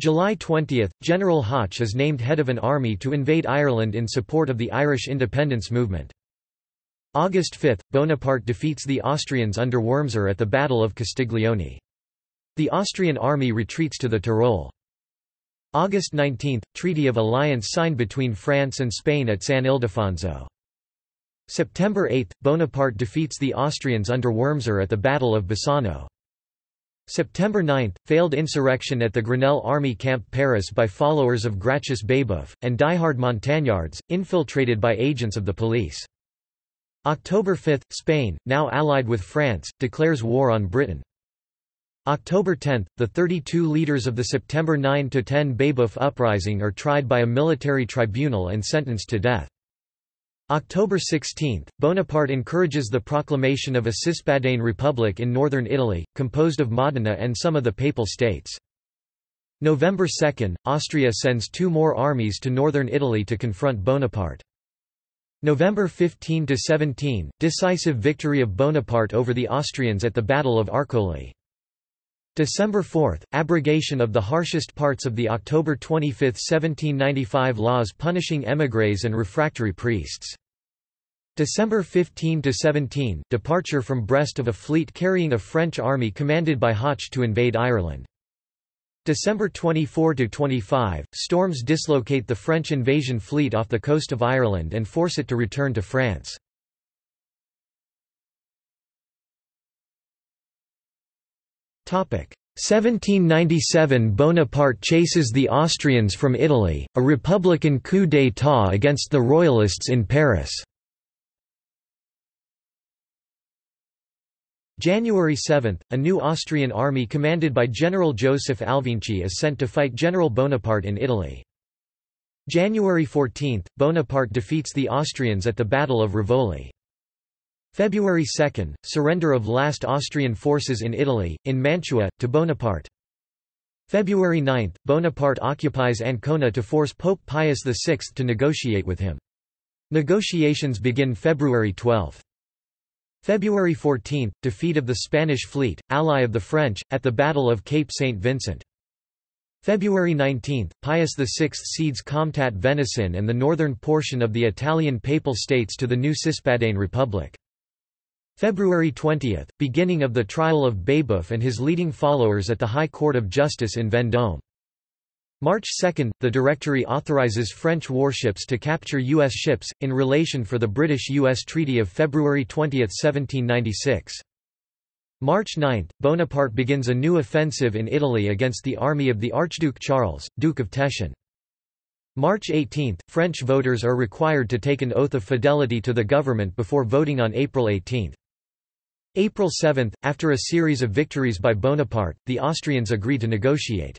July 20, General Hoche is named head of an army to invade Ireland in support of the Irish independence movement. August 5, Bonaparte defeats the Austrians under Wurmser at the Battle of Castiglione. The Austrian army retreats to the Tyrol. August 19, Treaty of Alliance signed between France and Spain at San Ildefonso. September 8, Bonaparte defeats the Austrians under Wurmser at the Battle of Bassano. September 9, failed insurrection at the Grenelle Army Camp Paris by followers of Gracchus Babeuf, and diehard Montagnards, infiltrated by agents of the police. October 5, Spain, now allied with France, declares war on Britain. October 10, the 32 leaders of the September 9–10 Babeuf uprising are tried by a military tribunal and sentenced to death. October 16, Bonaparte encourages the proclamation of a Cispadane Republic in northern Italy, composed of Modena and some of the Papal States. November 2, Austria sends two more armies to northern Italy to confront Bonaparte. November 15–17, decisive victory of Bonaparte over the Austrians at the Battle of Arcole. December 4, abrogation of the harshest parts of the October 25, 1795 laws punishing émigrés and refractory priests. December 15–17, departure from Brest of a fleet carrying a French army commanded by Hoche to invade Ireland. December 24–25, storms dislocate the French invasion fleet off the coast of Ireland and force it to return to France. 1797 Bonaparte chases the Austrians from Italy, a republican coup d'état against the Royalists in Paris. January 7, a new Austrian army commanded by General Joseph Alvinczi is sent to fight General Bonaparte in Italy. January 14, Bonaparte defeats the Austrians at the Battle of Rivoli. February 2, surrender of last Austrian forces in Italy, in Mantua, to Bonaparte. February 9, Bonaparte occupies Ancona to force Pope Pius VI to negotiate with him. Negotiations begin February 12. February 14, defeat of the Spanish fleet, ally of the French, at the Battle of Cape St. Vincent. February 19, Pius VI cedes Comtat Venaissin and the northern portion of the Italian Papal States to the new Cispadane Republic. February 20 – Beginning of the trial of Babeuf and his leading followers at the High Court of Justice in Vendôme. March 2 – The Directory authorizes French warships to capture U.S. ships, in relation for the British-U.S. Treaty of February 20, 1796. March 9 – Bonaparte begins a new offensive in Italy against the army of the Archduke Charles, Duke of Teschen. March 18 – French voters are required to take an oath of fidelity to the government before voting on April 18. April 7, after a series of victories by Bonaparte, the Austrians agree to negotiate.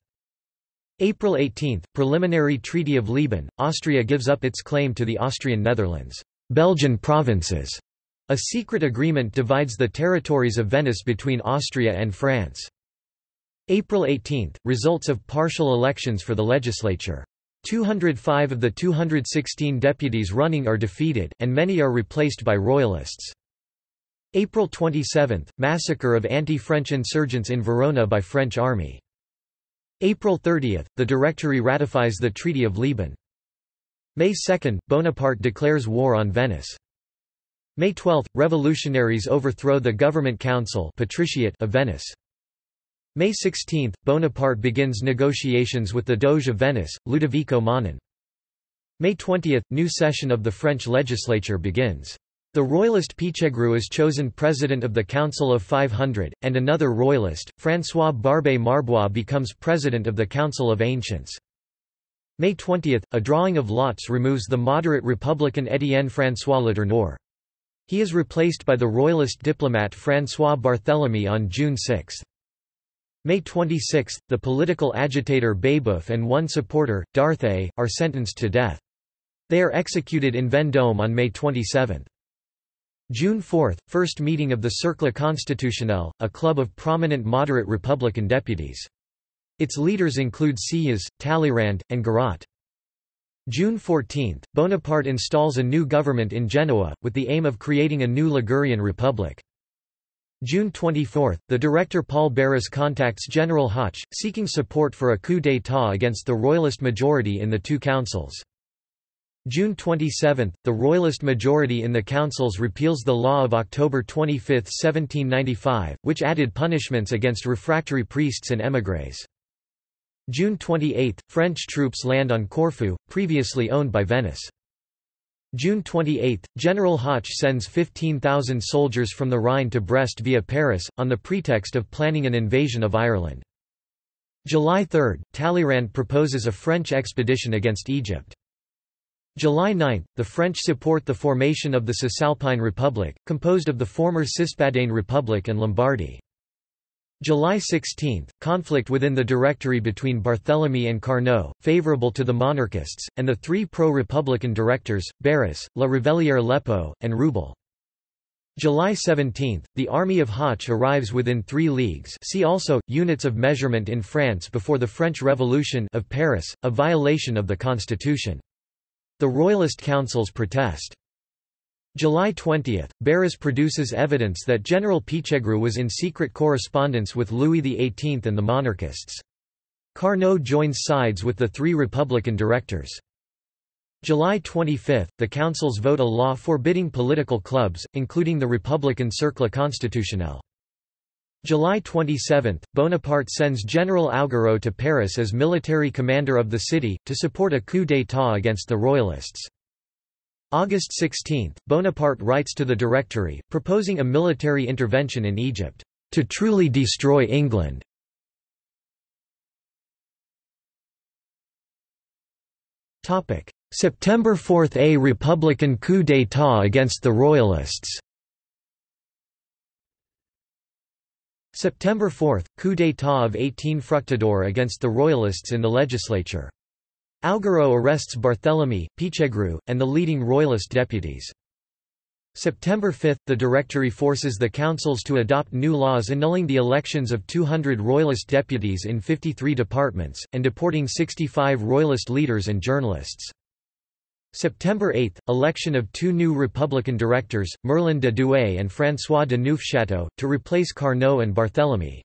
April 18, preliminary Treaty of Leoben, Austria gives up its claim to the Austrian Netherlands, Belgian provinces. A secret agreement divides the territories of Venice between Austria and France. April 18, results of partial elections for the legislature. 205 of the 216 deputies running are defeated, and many are replaced by royalists. April 27, massacre of anti-French insurgents in Verona by French army. April 30, the Directory ratifies the Treaty of Leoben. May 2, Bonaparte declares war on Venice. May 12, revolutionaries overthrow the government council patriciate of Venice. May 16, Bonaparte begins negotiations with the Doge of Venice, Ludovico Manin. May 20, new session of the French legislature begins. The royalist Pichegru is chosen president of the Council of 500, and another royalist, François Barbé Marbois becomes president of the Council of Ancients. May 20, a drawing of lots removes the moderate republican Étienne François Letourneur. He is replaced by the royalist diplomat François Barthélemy on June 6. May 26, the political agitator Babeuf and one supporter, Darthe, are sentenced to death. They are executed in Vendôme on May 27. June 4, first meeting of the Cercle Constitutionnel, a club of prominent moderate Republican deputies. Its leaders include Sieyès, Talleyrand, and Garat. June 14, Bonaparte installs a new government in Genoa, with the aim of creating a new Ligurian republic. June 24, the director Paul Barras contacts General Hoche, seeking support for a coup d'état against the royalist majority in the two councils. June 27, the Royalist majority in the councils repeals the law of October 25, 1795, which added punishments against refractory priests and émigrés. June 28, French troops land on Corfu, previously owned by Venice. June 28, General Hoche sends 15,000 soldiers from the Rhine to Brest via Paris, on the pretext of planning an invasion of Ireland. July 3, Talleyrand proposes a French expedition against Egypt. July 9, the French support the formation of the Cisalpine Republic, composed of the former Cispadane Republic and Lombardy. July 16, conflict within the Directory between Barthélemy and Carnot, favourable to the monarchists, and the three pro-republican directors, Barras, La Révellière-Lépeaux, and Reubell. July 17, the army of Hoche arrives within three leagues see also, units of measurement in France before the French Revolution of Paris, a violation of the constitution. The Royalist councils protest. July 20, Barras produces evidence that General Pichegru was in secret correspondence with Louis XVIII and the monarchists. Carnot joins sides with the three Republican directors. July 25, the councils vote a law forbidding political clubs, including the Republican Cercle Constitutionnel. July 27, Bonaparte sends General Augereau to Paris as military commander of the city, to support a coup d'état against the Royalists. August 16, Bonaparte writes to the Directory, proposing a military intervention in Egypt, "...to truly destroy England." September 4 – A Republican coup d'état against the Royalists September 4 – Coup d'état of 18 Fructidor against the Royalists in the legislature Augereau arrests Barthélemy, Pichegru, and the leading royalist deputies. September 5 – The Directory forces the councils to adopt new laws annulling the elections of 200 royalist deputies in 53 departments, and deporting 65 royalist leaders and journalists. September 8 – Election of two new Republican directors, Merlin de Douai and François de Neufchâteau, to replace Carnot and Barthélemy.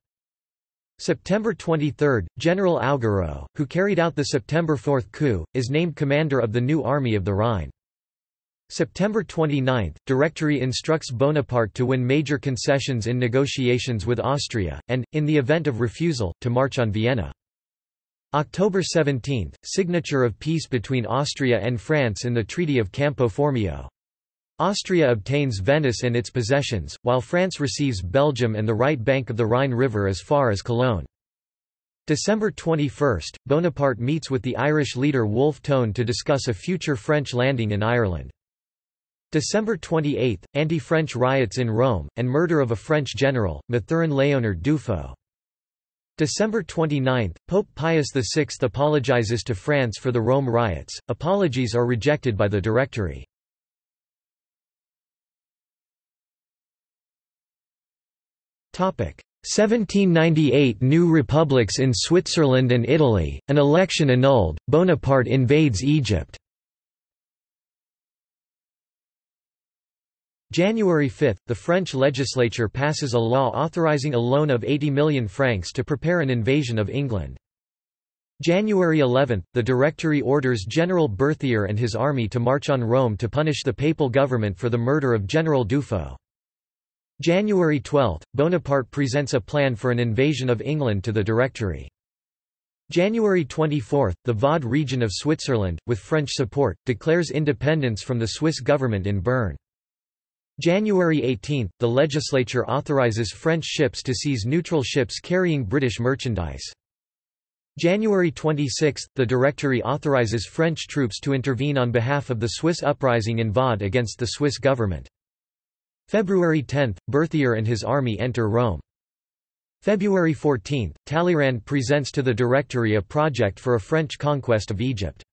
September 23, General Augereau, who carried out the September 4 coup, is named commander of the new Army of the Rhine. September 29, Directory instructs Bonaparte to win major concessions in negotiations with Austria, and, in the event of refusal, to march on Vienna. October 17, signature of peace between Austria and France in the Treaty of Campo Formio. Austria obtains Venice and its possessions, while France receives Belgium and the right bank of the Rhine River as far as Cologne. December 21, Bonaparte meets with the Irish leader Wolfe Tone to discuss a future French landing in Ireland. December 28, anti-French riots in Rome, and murder of a French general, Mathurin Léonard Duphot. December 29, Pope Pius VI apologizes to France for the Rome riots. Apologies are rejected by the Directory. Topic: 1798 New republics in Switzerland and Italy, an election annulled, Bonaparte invades Egypt. January 5, the French legislature passes a law authorizing a loan of 80 million francs to prepare an invasion of England. January 11, the Directory orders General Berthier and his army to march on Rome to punish the papal government for the murder of General Duphot. January 12, Bonaparte presents a plan for an invasion of England to the Directory. January 24, the Vaud region of Switzerland, with French support, declares independence from the Swiss government in Bern. January 18, the legislature authorizes French ships to seize neutral ships carrying British merchandise. January 26, the Directory authorizes French troops to intervene on behalf of the Swiss uprising in Vaud against the Swiss government. February 10, Berthier and his army enter Rome. February 14, Talleyrand presents to the Directory a project for a French conquest of Egypt.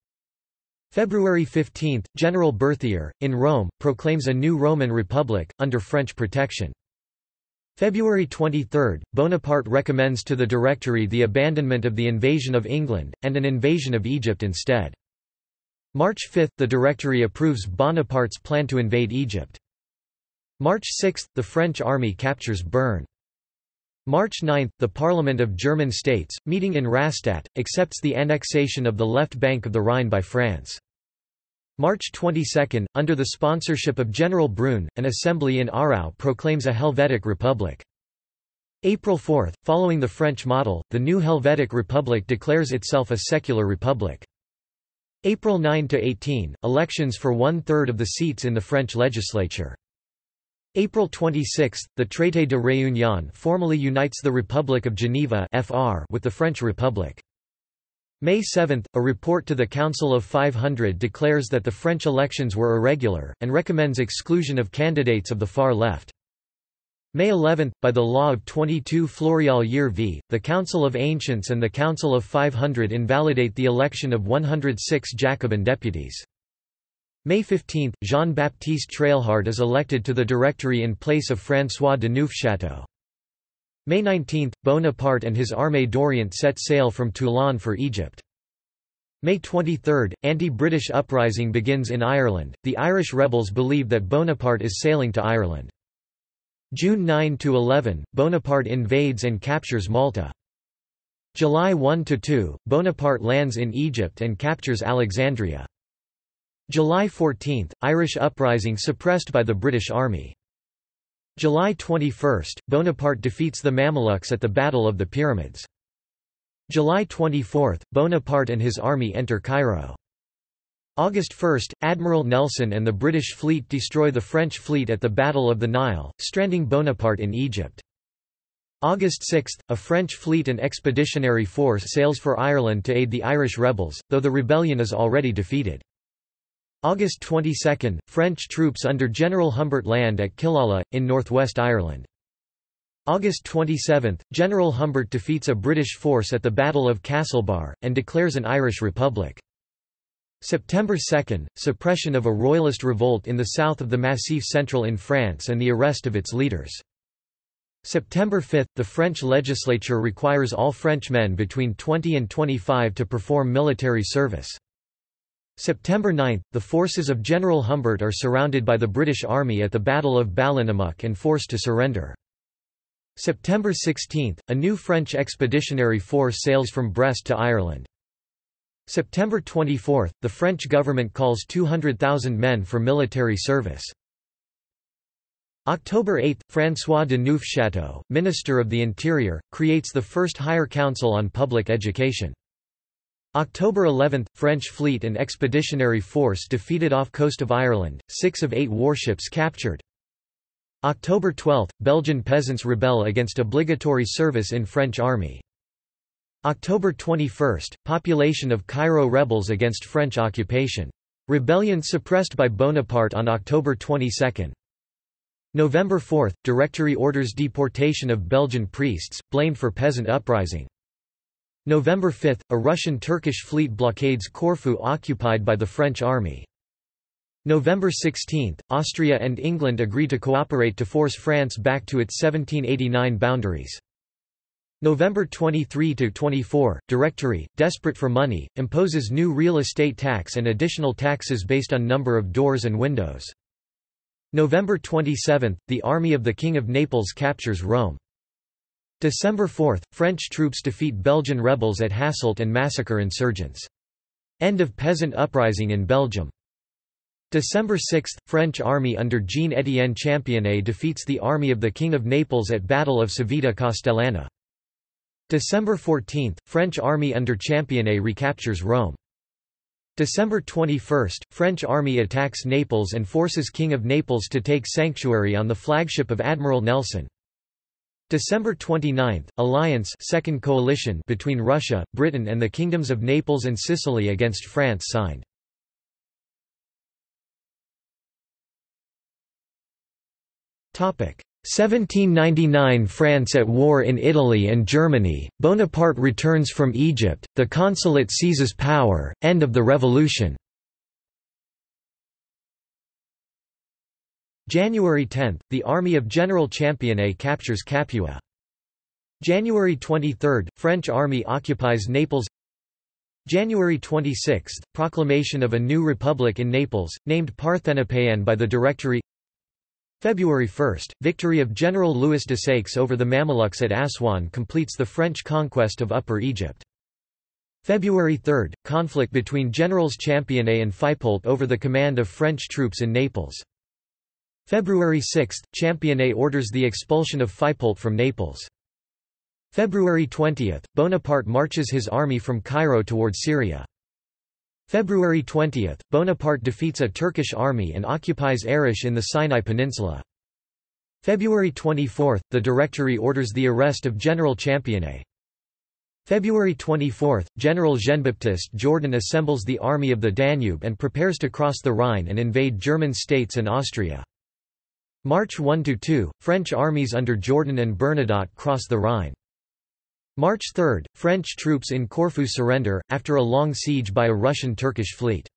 February 15, General Berthier, in Rome, proclaims a new Roman Republic, under French protection. February 23, Bonaparte recommends to the Directory the abandonment of the invasion of England, and an invasion of Egypt instead. March 5, the Directory approves Bonaparte's plan to invade Egypt. March 6, the French army captures Bern. March 9, the Parliament of German States, meeting in Rastatt, accepts the annexation of the left bank of the Rhine by France. March 22, under the sponsorship of General Brune, an assembly in Aarau proclaims a Helvetic Republic. April 4, following the French model, the new Helvetic Republic declares itself a secular republic. April 9–18, elections for one-third of the seats in the French legislature. April 26, the Traité de Réunion formally unites the Republic of Geneva (FR) with the French Republic. May 7, a report to the Council of 500 declares that the French elections were irregular, and recommends exclusion of candidates of the far left. May 11, by the law of 22 Floreal year v. the Council of Ancients and the Council of 500 invalidate the election of 106 Jacobin deputies. May 15, Jean-Baptiste Treilhard is elected to the Directory in place of François de Neufchâteau. May 19, Bonaparte and his Armée d'Orient set sail from Toulon for Egypt. May 23, anti-British uprising begins in Ireland. The Irish rebels believe that Bonaparte is sailing to Ireland. June 9 to 11, Bonaparte invades and captures Malta. July 1 to 2, Bonaparte lands in Egypt and captures Alexandria. July 14, Irish uprising suppressed by the British Army. July 21, Bonaparte defeats the Mamelukes at the Battle of the Pyramids. July 24, Bonaparte and his army enter Cairo. August 1, Admiral Nelson and the British fleet destroy the French fleet at the Battle of the Nile, stranding Bonaparte in Egypt. August 6, a French fleet and expeditionary force sails for Ireland to aid the Irish rebels, though the rebellion is already defeated. August 22, French troops under General Humbert land at Killala, in northwest Ireland. August 27, General Humbert defeats a British force at the Battle of Castlebar, and declares an Irish Republic. September 2, suppression of a royalist revolt in the south of the Massif Central in France and the arrest of its leaders. September 5, the French legislature requires all French men between 20 and 25 to perform military service. September 9, the forces of General Humbert are surrounded by the British Army at the Battle of Ballinamuck and forced to surrender. September 16, a new French expeditionary force sails from Brest to Ireland. September 24, the French government calls 200,000 men for military service. October 8, François de Neufchâteau, Minister of the Interior, creates the first Higher Council on Public Education. October 11, French fleet and expeditionary force defeated off coast of Ireland, six of eight warships captured. October 12, Belgian peasants rebel against obligatory service in French army. October 21, population of Cairo rebels against French occupation. Rebellion suppressed by Bonaparte on October 22. November 4, Directory orders deportation of Belgian priests, blamed for peasant uprising. November 5, a Russian-Turkish fleet blockades Corfu occupied by the French army. November 16, Austria and England agree to cooperate to force France back to its 1789 boundaries. November 23–24, Directory, desperate for money, imposes new real estate tax and additional taxes based on number of doors and windows. November 27, the army of the King of Naples captures Rome. December 4, French troops defeat Belgian rebels at Hasselt and massacre insurgents. End of peasant uprising in Belgium. December 6, French army under Jean-Étienne Championnet defeats the army of the King of Naples at Battle of Civita Castellana. December 14, French army under Championnet recaptures Rome. December 21, French army attacks Naples and forces King of Naples to take sanctuary on the flagship of Admiral Nelson. December 29, alliance second coalition between Russia, Britain and the kingdoms of Naples and Sicily against France signed. Topic 1799 France at war in Italy and Germany, Bonaparte returns from Egypt, the consulate seizes power, end of the revolution January 10, the army of General Championnet captures Capua. January 23, French army occupies Naples January 26, proclamation of a new republic in Naples, named Parthenopaean by the Directory February 1, victory of General Louis Desaix over the Mamelukes at Aswan completes the French conquest of Upper Egypt. February 3, conflict between Generals Championnet and Faipoult over the command of French troops in Naples. February 6, Championnet orders the expulsion of Faipoult from Naples. February 20, Bonaparte marches his army from Cairo toward Syria. February 20, Bonaparte defeats a Turkish army and occupies Arish in the Sinai Peninsula. February 24, the Directory orders the arrest of General Championnet. February 24, General Jean-Baptiste Jourdan assembles the army of the Danube and prepares to cross the Rhine and invade German states and Austria. March 1–2, French armies under Jourdan and Bernadotte cross the Rhine. March 3, French troops in Corfu surrender, after a long siege by a Russian-Turkish fleet.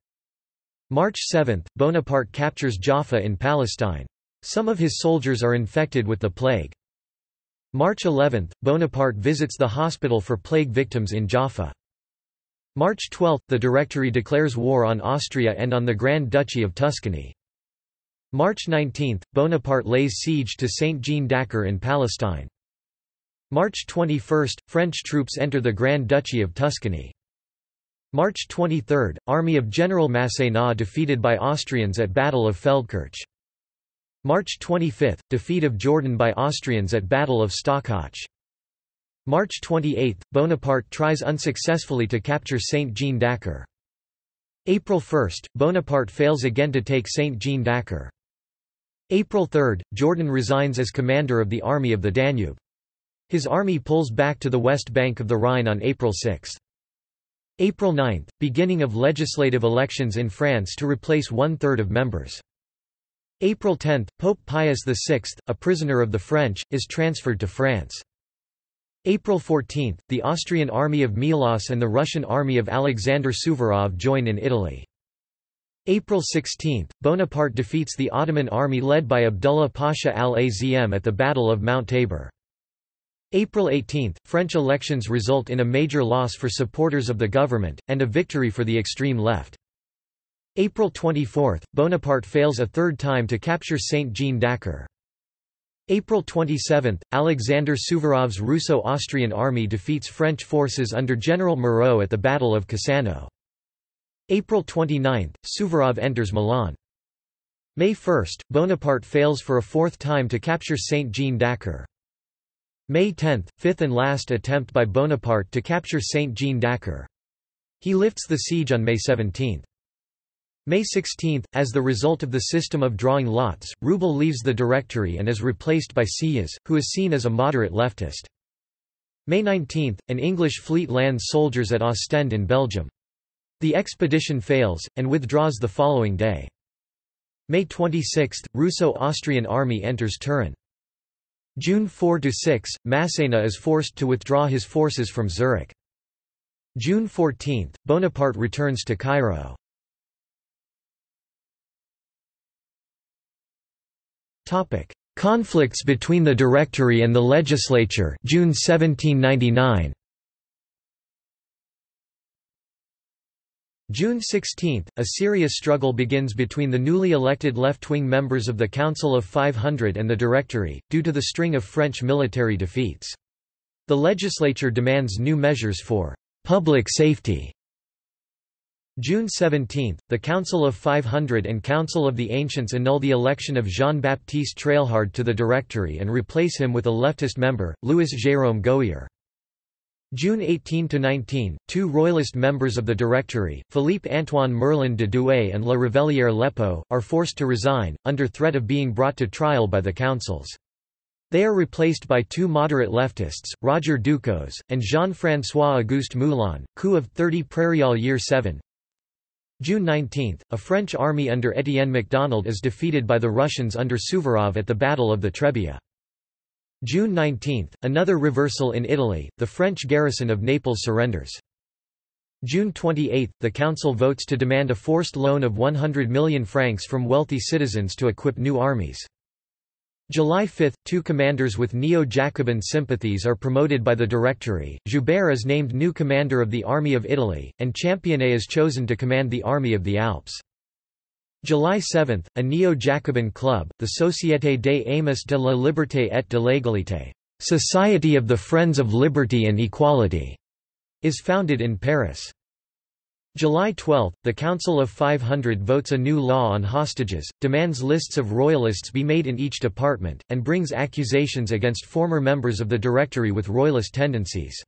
March 7, Bonaparte captures Jaffa in Palestine. Some of his soldiers are infected with the plague. March 11, Bonaparte visits the hospital for plague victims in Jaffa. March 12, the Directory declares war on Austria and on the Grand Duchy of Tuscany. March 19, Bonaparte lays siege to Saint-Jean d'Acre in Palestine. March 21, French troops enter the Grand Duchy of Tuscany. March 23, army of General Masséna defeated by Austrians at Battle of Feldkirch. March 25, defeat of Jourdan by Austrians at Battle of Stockach. March 28, Bonaparte tries unsuccessfully to capture Saint-Jean d'Acre. April 1, Bonaparte fails again to take Saint-Jean d'Acre. April 3, Jourdan resigns as commander of the Army of the Danube. His army pulls back to the west bank of the Rhine on April 6. April 9, beginning of legislative elections in France to replace one-third of members. April 10, Pope Pius VI, a prisoner of the French, is transferred to France. April 14, the Austrian army of Melas and the Russian army of Alexander Suvorov join in Italy. April 16, Bonaparte defeats the Ottoman army led by Abdullah Pasha al-Azm at the Battle of Mount Tabor. April 18, French elections result in a major loss for supporters of the government, and a victory for the extreme left. April 24, Bonaparte fails a third time to capture Saint-Jean d'Acre. April 27, Alexander Suvorov's Russo-Austrian army defeats French forces under General Moreau at the Battle of Cassano. April 29, Suvorov enters Milan. May 1, Bonaparte fails for a fourth time to capture Saint-Jean d'Acre. May 10, fifth and last attempt by Bonaparte to capture Saint-Jean d'Acre. He lifts the siege on May 17. May 16, as the result of the system of drawing lots, Reubell leaves the Directory and is replaced by Sieyès, who is seen as a moderate leftist. May 19, an English fleet lands soldiers at Ostend in Belgium. The expedition fails, and withdraws the following day. May 26, Russo-Austrian army enters Turin. June 4–6, Masséna is forced to withdraw his forces from Zurich. June 14, Bonaparte returns to Cairo. Conflicts between the Directory and the legislature June 1799 June 16, a serious struggle begins between the newly elected left-wing members of the Council of 500 and the Directory, due to the string of French military defeats. The legislature demands new measures for public safety. June 17, the Council of 500 and Council of the Ancients annul the election of Jean-Baptiste Treilhard to the Directory and replace him with a leftist member, Louis Jérôme Gohier. June 18–19, two royalist members of the Directory, Philippe-Antoine Merlin de Douai and La Révellière-Lépeaux, are forced to resign, under threat of being brought to trial by the councils. They are replaced by two moderate leftists, Roger Ducos, and Jean-François Auguste Moulin, coup of 30 Prairial Year 7. June 19, a French army under Étienne Macdonald is defeated by the Russians under Suvorov at the Battle of the Trebia. June 19, another reversal in Italy, the French garrison of Naples surrenders. June 28, the Council votes to demand a forced loan of 100 million francs from wealthy citizens to equip new armies. July 5, two commanders with neo-Jacobin sympathies are promoted by the Directory, Joubert is named new commander of the Army of Italy, and Championnet is chosen to command the Army of the Alps. July 7, a neo-Jacobin club, the Société des Amis de la Liberté et de l'Égalité Society of the Friends of Liberty and Equality, is founded in Paris. July 12, the Council of 500 votes a new law on hostages, demands lists of royalists be made in each department, and brings accusations against former members of the Directory with royalist tendencies.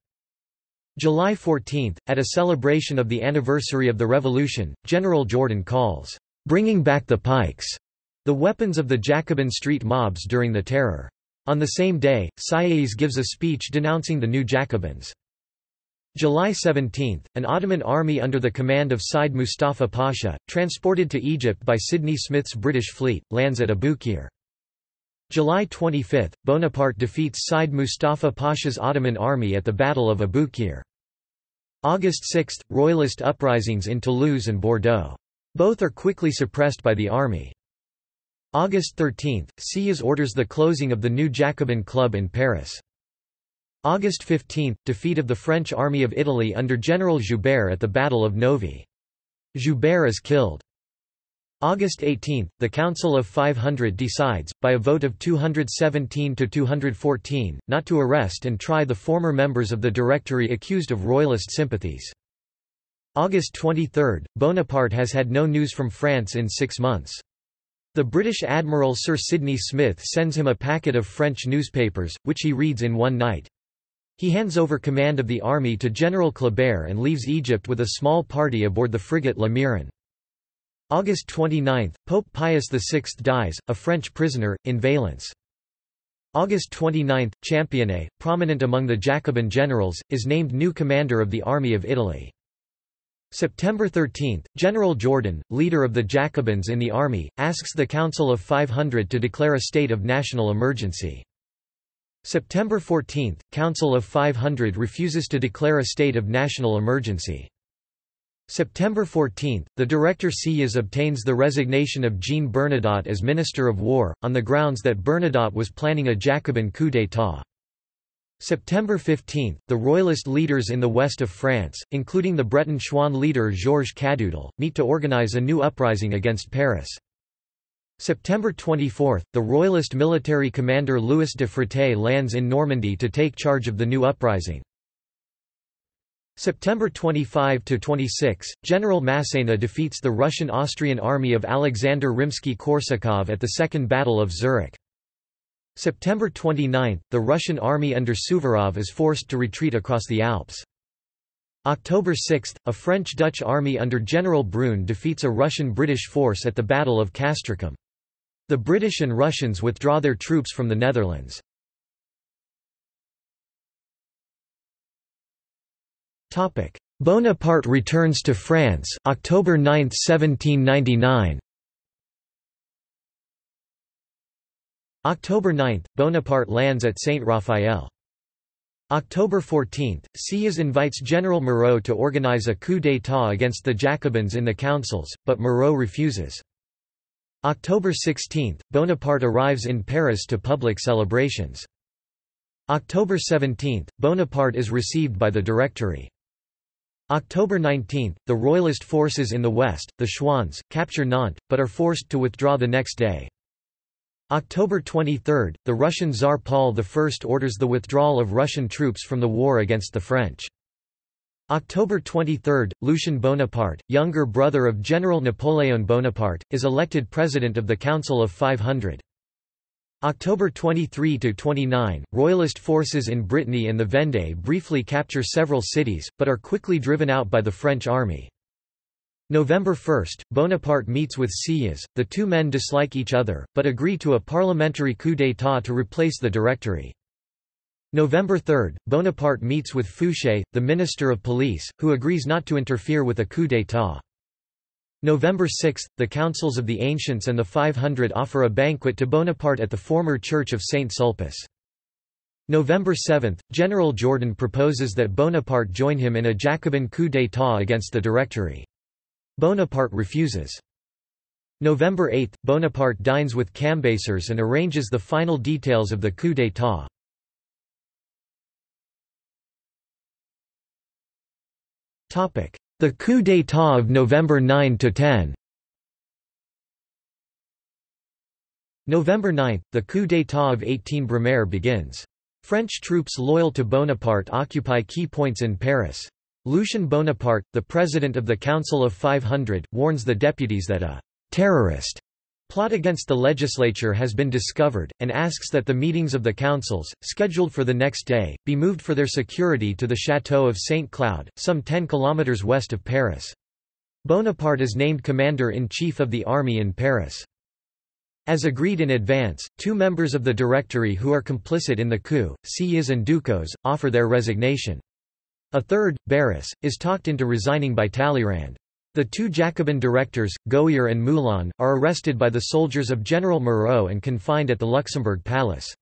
July 14, at a celebration of the anniversary of the Revolution, General Jourdan calls bringing back the pikes, the weapons of the Jacobin street mobs during the Terror. On the same day, Sieyès gives a speech denouncing the new Jacobins. July 17, an Ottoman army under the command of Said Mustafa Pasha, transported to Egypt by Sidney Smith's British fleet, lands at Aboukir. July 25, Bonaparte defeats Said Mustafa Pasha's Ottoman army at the Battle of Abukir. August 6, Royalist uprisings in Toulouse and Bordeaux. Both are quickly suppressed by the army. August 13, Sieyès orders the closing of the new Jacobin Club in Paris. August 15, defeat of the French army of Italy under General Joubert at the Battle of Novi. Joubert is killed. August 18, the Council of 500 decides, by a vote of 217 to 214, not to arrest and try the former members of the Directory accused of royalist sympathies. August 23, Bonaparte has had no news from France in six months. The British Admiral Sir Sidney Smith sends him a packet of French newspapers, which he reads in one night. He hands over command of the army to General Kleber and leaves Egypt with a small party aboard the frigate Le Muiron. August 29, Pope Pius VI dies, a French prisoner, in Valence. August 29, Championnet, prominent among the Jacobin generals, is named new commander of the Army of Italy. September 13, General Jourdan, leader of the Jacobins in the army, asks the Council of 500 to declare a state of national emergency. September 14, Council of 500 refuses to declare a state of national emergency. September 14, the Director Sieyès obtains the resignation of Jean Bernadotte as Minister of War, on the grounds that Bernadotte was planning a Jacobin coup d'état. September 15, the Royalist leaders in the west of France, including the Breton Chouan leader Georges Cadoudal, meet to organize a new uprising against Paris. September 24, the Royalist military commander Louis de Frotté lands in Normandy to take charge of the new uprising. September 25–26, General Massena defeats the Russian-Austrian army of Alexander Rimsky-Korsakov at the Second Battle of Zurich. September 29, the Russian army under Suvorov is forced to retreat across the Alps. October 6, a French-Dutch army under General Brune defeats a Russian-British force at the Battle of Castricum. The British and Russians withdraw their troops from the Netherlands. Bonaparte returns to France October 9, 1799. October 9, Bonaparte lands at Saint-Raphael. October 14, Sieyès invites General Moreau to organize a coup d'état against the Jacobins in the councils, but Moreau refuses. October 16, Bonaparte arrives in Paris to public celebrations. October 17, Bonaparte is received by the Directory. October 19, the Royalist forces in the west, the Chouans, capture Nantes, but are forced to withdraw the next day. October 23, the Russian Tsar Paul I orders the withdrawal of Russian troops from the war against the French. October 23, Lucien Bonaparte, younger brother of General Napoleon Bonaparte, is elected president of the Council of 500. October 23–29, Royalist forces in Brittany and the Vendée briefly capture several cities, but are quickly driven out by the French army. November 1, Bonaparte meets with Sieyès, the two men dislike each other, but agree to a parliamentary coup d'état to replace the Directory. November 3, Bonaparte meets with Fouché, the Minister of Police, who agrees not to interfere with a coup d'état. November 6, the councils of the Ancients and the 500 offer a banquet to Bonaparte at the former church of Saint Sulpice. November 7, General Jourdan proposes that Bonaparte join him in a Jacobin coup d'état against the Directory. Bonaparte refuses. November 8, Bonaparte dines with Cambacérès and arranges the final details of the coup d'état. The coup d'état of November 9–10 November 9, the coup d'état of 18 Brumaire begins. French troops loyal to Bonaparte occupy key points in Paris. Lucien Bonaparte, the president of the Council of 500, warns the deputies that a «terrorist» plot against the legislature has been discovered, and asks that the meetings of the councils, scheduled for the next day, be moved for their security to the Château of Saint Cloud, some 10 kilometres west of Paris. Bonaparte is named commander-in-chief of the army in Paris. As agreed in advance, two members of the Directory who are complicit in the coup, Sieyès and Ducos, offer their resignation. A third, Barras, is talked into resigning by Talleyrand. The two Jacobin directors, Gohier and Moulin, are arrested by the soldiers of General Moreau and confined at the Luxembourg Palace.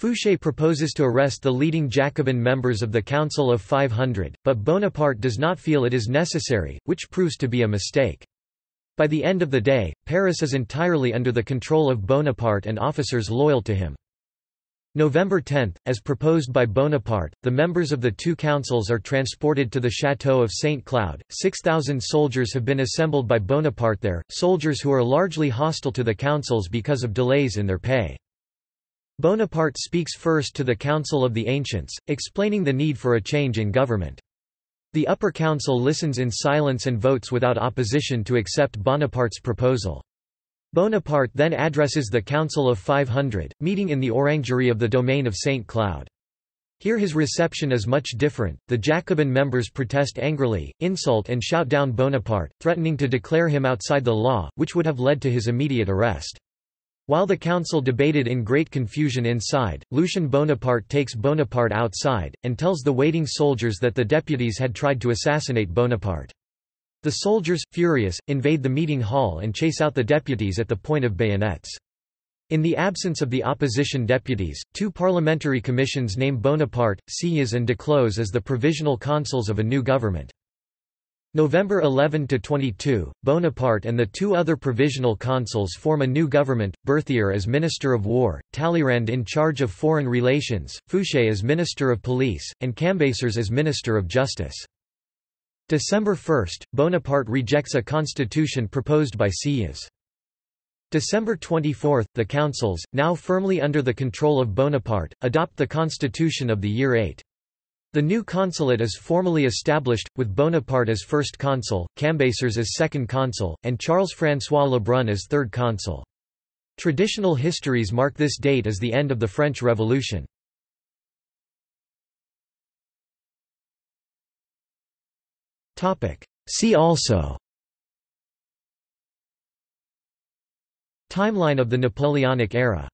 Fouché proposes to arrest the leading Jacobin members of the Council of 500, but Bonaparte does not feel it is necessary, which proves to be a mistake. By the end of the day, Paris is entirely under the control of Bonaparte and officers loyal to him. November 10, as proposed by Bonaparte, the members of the two councils are transported to the Château of St. Cloud. 6,000 soldiers have been assembled by Bonaparte there, soldiers who are largely hostile to the councils because of delays in their pay. Bonaparte speaks first to the Council of the Ancients, explaining the need for a change in government. The upper council listens in silence and votes without opposition to accept Bonaparte's proposal. Bonaparte then addresses the Council of 500, meeting in the orangery of the domain of St. Cloud. Here his reception is much different, the Jacobin members protest angrily, insult and shout down Bonaparte, threatening to declare him outside the law, which would have led to his immediate arrest. While the council debated in great confusion inside, Lucien Bonaparte takes Bonaparte outside, and tells the waiting soldiers that the deputies had tried to assassinate Bonaparte. The soldiers, furious, invade the meeting hall and chase out the deputies at the point of bayonets. In the absence of the opposition deputies, two parliamentary commissions name Bonaparte, Sieyès and Ducos as the provisional consuls of a new government. November 11–22, Bonaparte and the two other provisional consuls form a new government, Berthier as Minister of War, Talleyrand in charge of Foreign Relations, Fouché as Minister of Police, and Cambacérès as Minister of Justice. December 1, Bonaparte rejects a constitution proposed by Sieyès. December 24, the councils, now firmly under the control of Bonaparte, adopt the constitution of the year 8. The new consulate is formally established, with Bonaparte as first consul, Cambacérès as second consul, and Charles-François Lebrun as third consul. Traditional histories mark this date as the end of the French Revolution. See also. Timeline of the Napoleonic era